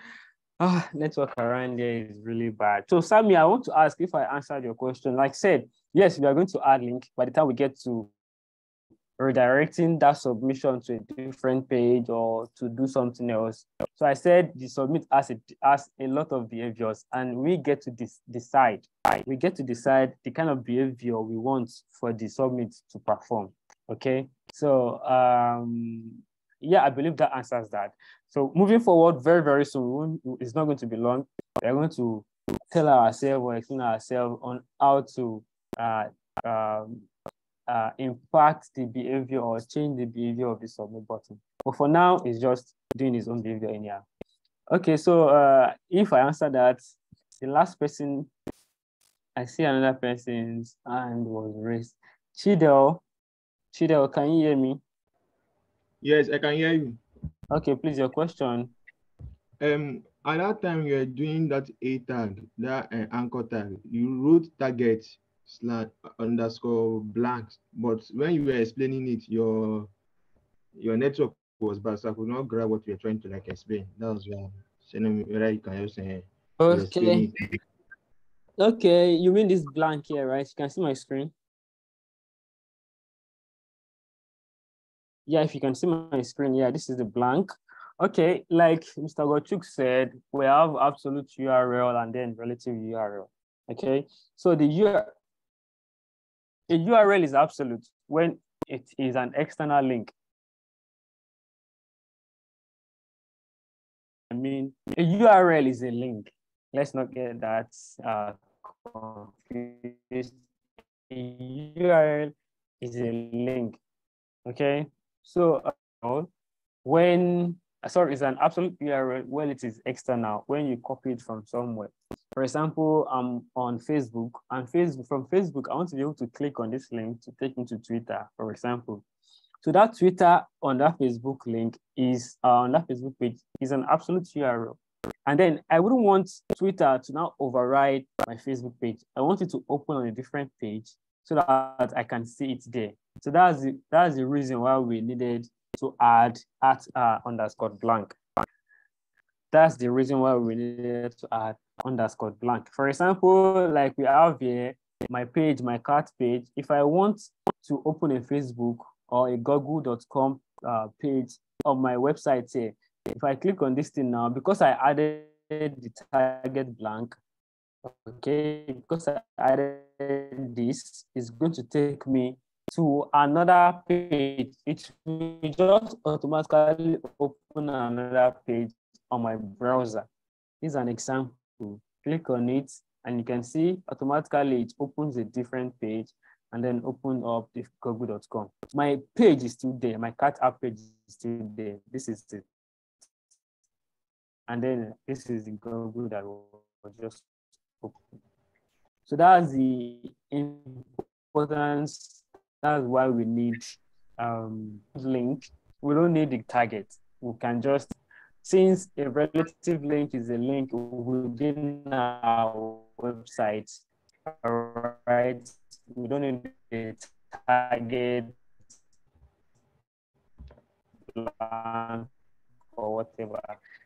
uh, network around here is really bad. So, Sammy, I want to ask if I answered your question. Like I said, yes, we are going to add link by the time we get to redirecting that submission to a different page or to do something else. So I said the submit has a, has a lot of behaviors and we get to decide. We get to decide the kind of behavior we want for the submit to perform. Okay, so um, yeah, I believe that answers that. So moving forward, very, very soon, it's not going to be long. We're going to tell ourselves or explain ourselves on how to uh, um, uh, impact the behavior or change the behavior of the submit button. But for now, it's just doing its own behavior anyhow. Okay, so uh, if I answer that, the last person, I see another person's hand was raised. Chidel, Chidel, can you hear me? Yes, I can hear you. Okay, please, your question. Um, at that time you were doing that A tag, that uh, anchor tag, you wrote target slash underscore blank, but when you were explaining it, your your network was bad, so I could not grab what you were trying to like explain. That was why whether you can just say. Okay. Okay, you mean this blank here, right? You can see my screen. Yeah, if you can see my screen, yeah, this is the blank. Okay, like Mr. Gochuk said, we have absolute URL and then relative URL. Okay, so the URL, a URL is absolute when it is an external link. I mean, a URL is a link. Let's not get that uh, confused. A URL is a link. Okay, so uh, when, sorry, it's an absolute URL when it is external, when you copy it from somewhere. For example, I'm on Facebook and Facebook from Facebook, I want to be able to click on this link to take me to Twitter, for example. So that Twitter on that Facebook link is uh, on that Facebook page is an absolute URL. And then I wouldn't want Twitter to now override my Facebook page. I want it to open on a different page so that I can see it there. So that's the, that's the reason why we needed to add at uh, underscore blank. That's the reason why we needed to add underscore blank. For example, like we have here, my page, my cart page, if I want to open a Facebook or a google.com uh, page on my website here, if I click on this thing now, because I added the target blank, okay, because I added this, it's going to take me to another page. It will just automatically open another page on my browser. Is an example. Click on it and you can see automatically it opens a different page and then open up the google.com. My page is still there. My cat app page is still there. This is it. And then this is the Google that was just open. So that's the importance. That's why we need um, link. We don't need the target. We can just, since a relative link is a link within our website, right, we don't need the target or whatever.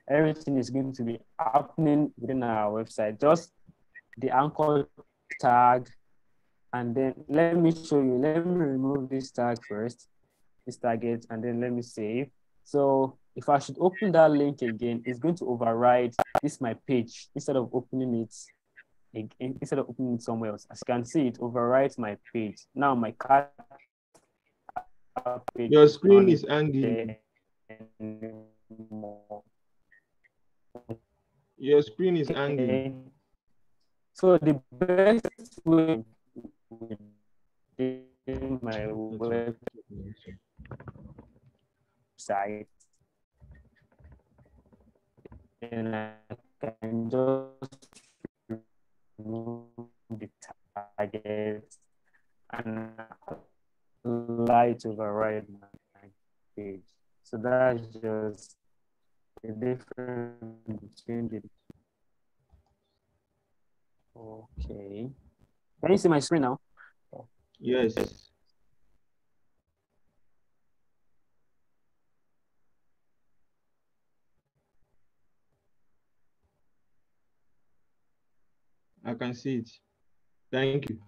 Everything is going to be happening within our website. Just the anchor tag. And then let me show you, let me remove this tag first, this target, and then let me save. So if I should open that link again, it's going to override this my page instead of opening it again, instead of opening it somewhere else. As you can see, it overrides my page. Now my card page Your screen is angry. Your screen is angry. So the best way within my website and I can just uh, remove the target and to override my page. So that's just the difference between the Okay. Can you see my screen now? Yes. I can see it. Thank you.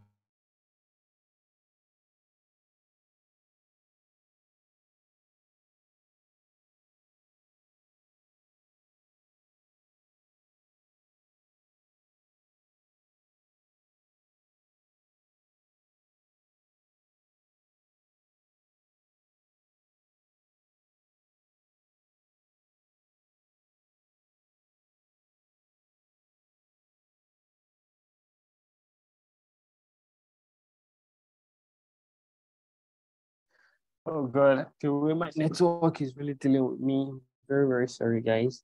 Oh god, my network is really dealing with me. Very, very sorry, guys.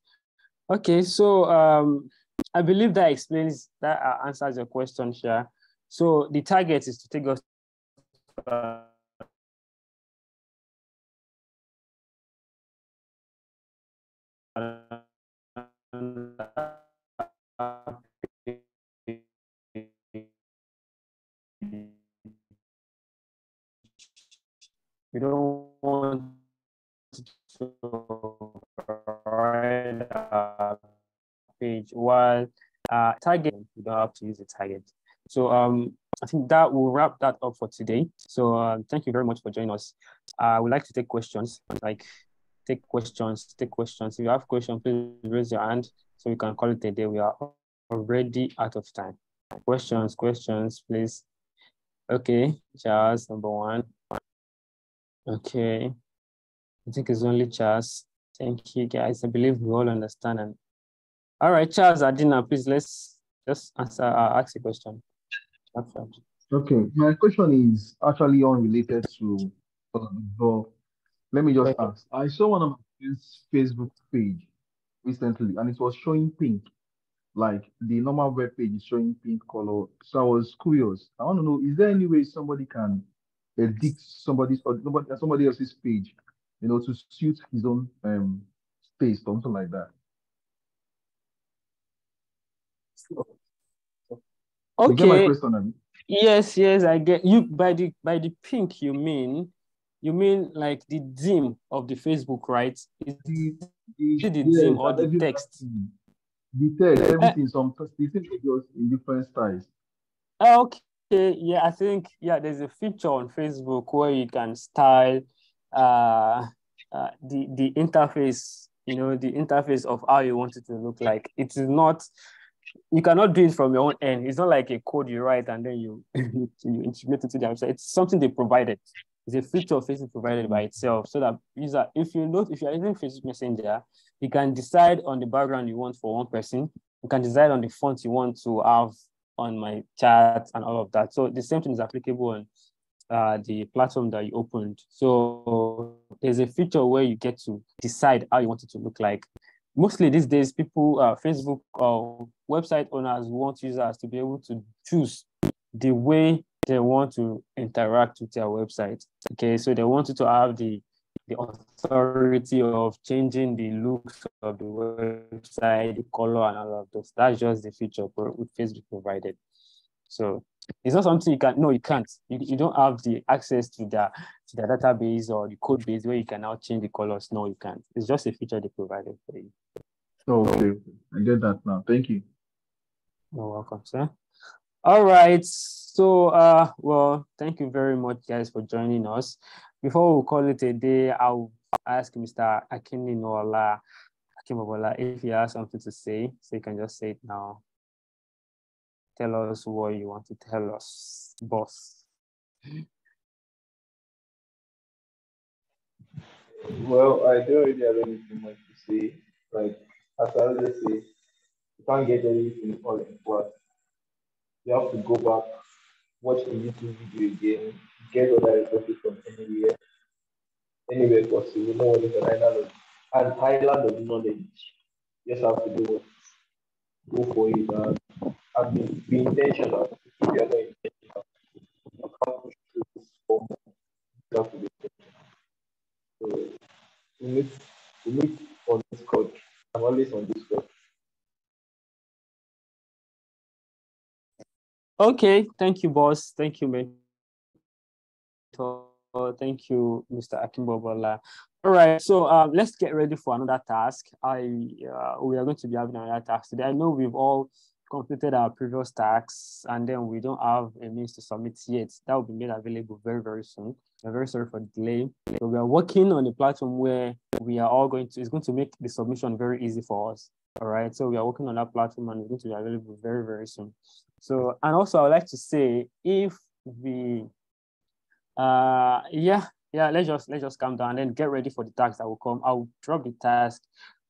Okay, so um, I believe that explains that uh, answers your question, Sha. So the target is to take us uh, we don't want to write a page while uh, target, you don't have to use the target. So um, I think that will wrap that up for today. So uh, thank you very much for joining us. I would like to take questions, like take questions, take questions. If you have questions, please raise your hand so we can call it a day. We are already out of time. Questions, questions, please. Okay, Charles, number one. Okay. I think it's only Charles. Thank you, guys. I believe we all understand. And all right, Charles Adina, please let's just answer. Uh, ask a question. Okay, my question is actually unrelated to but let me just ask. I saw one of my friends' Facebook page recently, and it was showing pink. like the normal web page is showing pink color. So I was curious. I want to know, is there any way somebody can edit somebody's or somebody, somebody else's page, you know, to suit his own um space, something like that? You my Okay. question, Yes, yes, I get you. By the by the pink, you mean you mean like the theme of the Facebook, right? Is the, is it the yes, theme or the text? The text, Eh. everything, some the thing is in different styles. Okay, yeah, I think yeah, there's a feature on Facebook where you can style uh, uh the the interface, you know, the interface of how you want it to look like. It is not you cannot do it from your own end. It's not like a code you write and then you you integrate it to the website. It's something they provided. It's a feature of Facebook provided by itself, so that user, if you note, if you're using Facebook Messenger, you can decide on the background you want for one person. You can decide on the font you want to have on my chat and all of that. So the same thing is applicable on uh, the platform that you opened. So there's a feature where you get to decide how you want it to look like. Mostly these days, people, uh, Facebook or website owners want users to be able to choose the way they want to interact with their website. Okay, so they want you to have the the authority of changing the looks of the website, the color, and all of those. That's just the feature Facebook provided. So it's not something you can. No, you can't. You, you don't have the access to the to the database or the code base where you can now change the colors. No, you can't. It's just a feature they provided for you. Oh, okay, I get that now. Thank you. You're welcome, sir. All right. So, uh, well, thank you very much, guys, for joining us. Before we call it a day, I'll ask Mr. Akininola Akimobola if he has something to say. So you can just say it now. Tell us what you want to tell us, boss. Well, I don't really have anything much to say. Like, as I always say, you can't get everything all in class. You have to go back, watch the YouTube video again, get other resources from anywhere, anywhere possible. No one is an island of, an island of knowledge. Just have to do go for it and, and be, be intentional. If you are not intentional, you can't push through this form. You have to be intentional. So we meet we meet on Discord. I'm always on this Discord. Okay, thank you, boss. Thank you, mentor. Thank you, Mr. Akimbobola. All right, so um, let's get ready for another task. I uh, we are going to be having another task today. I know we've all completed our previous tasks, and then we don't have a means to submit yet. That will be made available very very soon. I'm very sorry for the delay. So we are working on a platform where we are all going to. It's going to make the submission very easy for us. All right, so we are working on that platform, and it's going to be available very very soon. So, and also I would like to say if we, uh, yeah, yeah, let's just, let's just calm down and then get ready for the task that will come. I'll drop the task,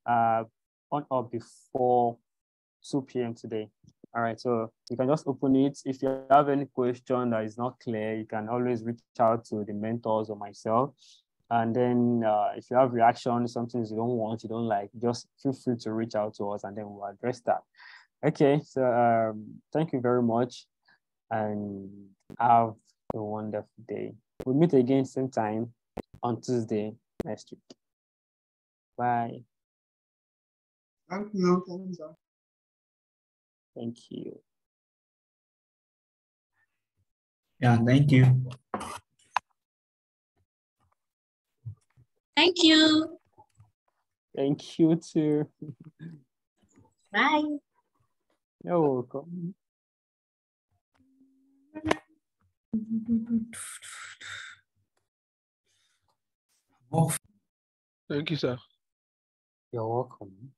uh, on or before 2 p.m. today. All right, so you can just open it. If you have any question that is not clear, you can always reach out to the mentors or myself. And then uh, if you have reaction, something you don't want, you don't like, just feel free to reach out to us and then we'll address that. Okay, so um, thank you very much and have a wonderful day. We'll meet again same time on Tuesday next week. Bye. Thank you. Thank you. Thank you. Yeah, thank you. Thank you. Thank you too. Bye. You're welcome. Thank you, sir. You're welcome.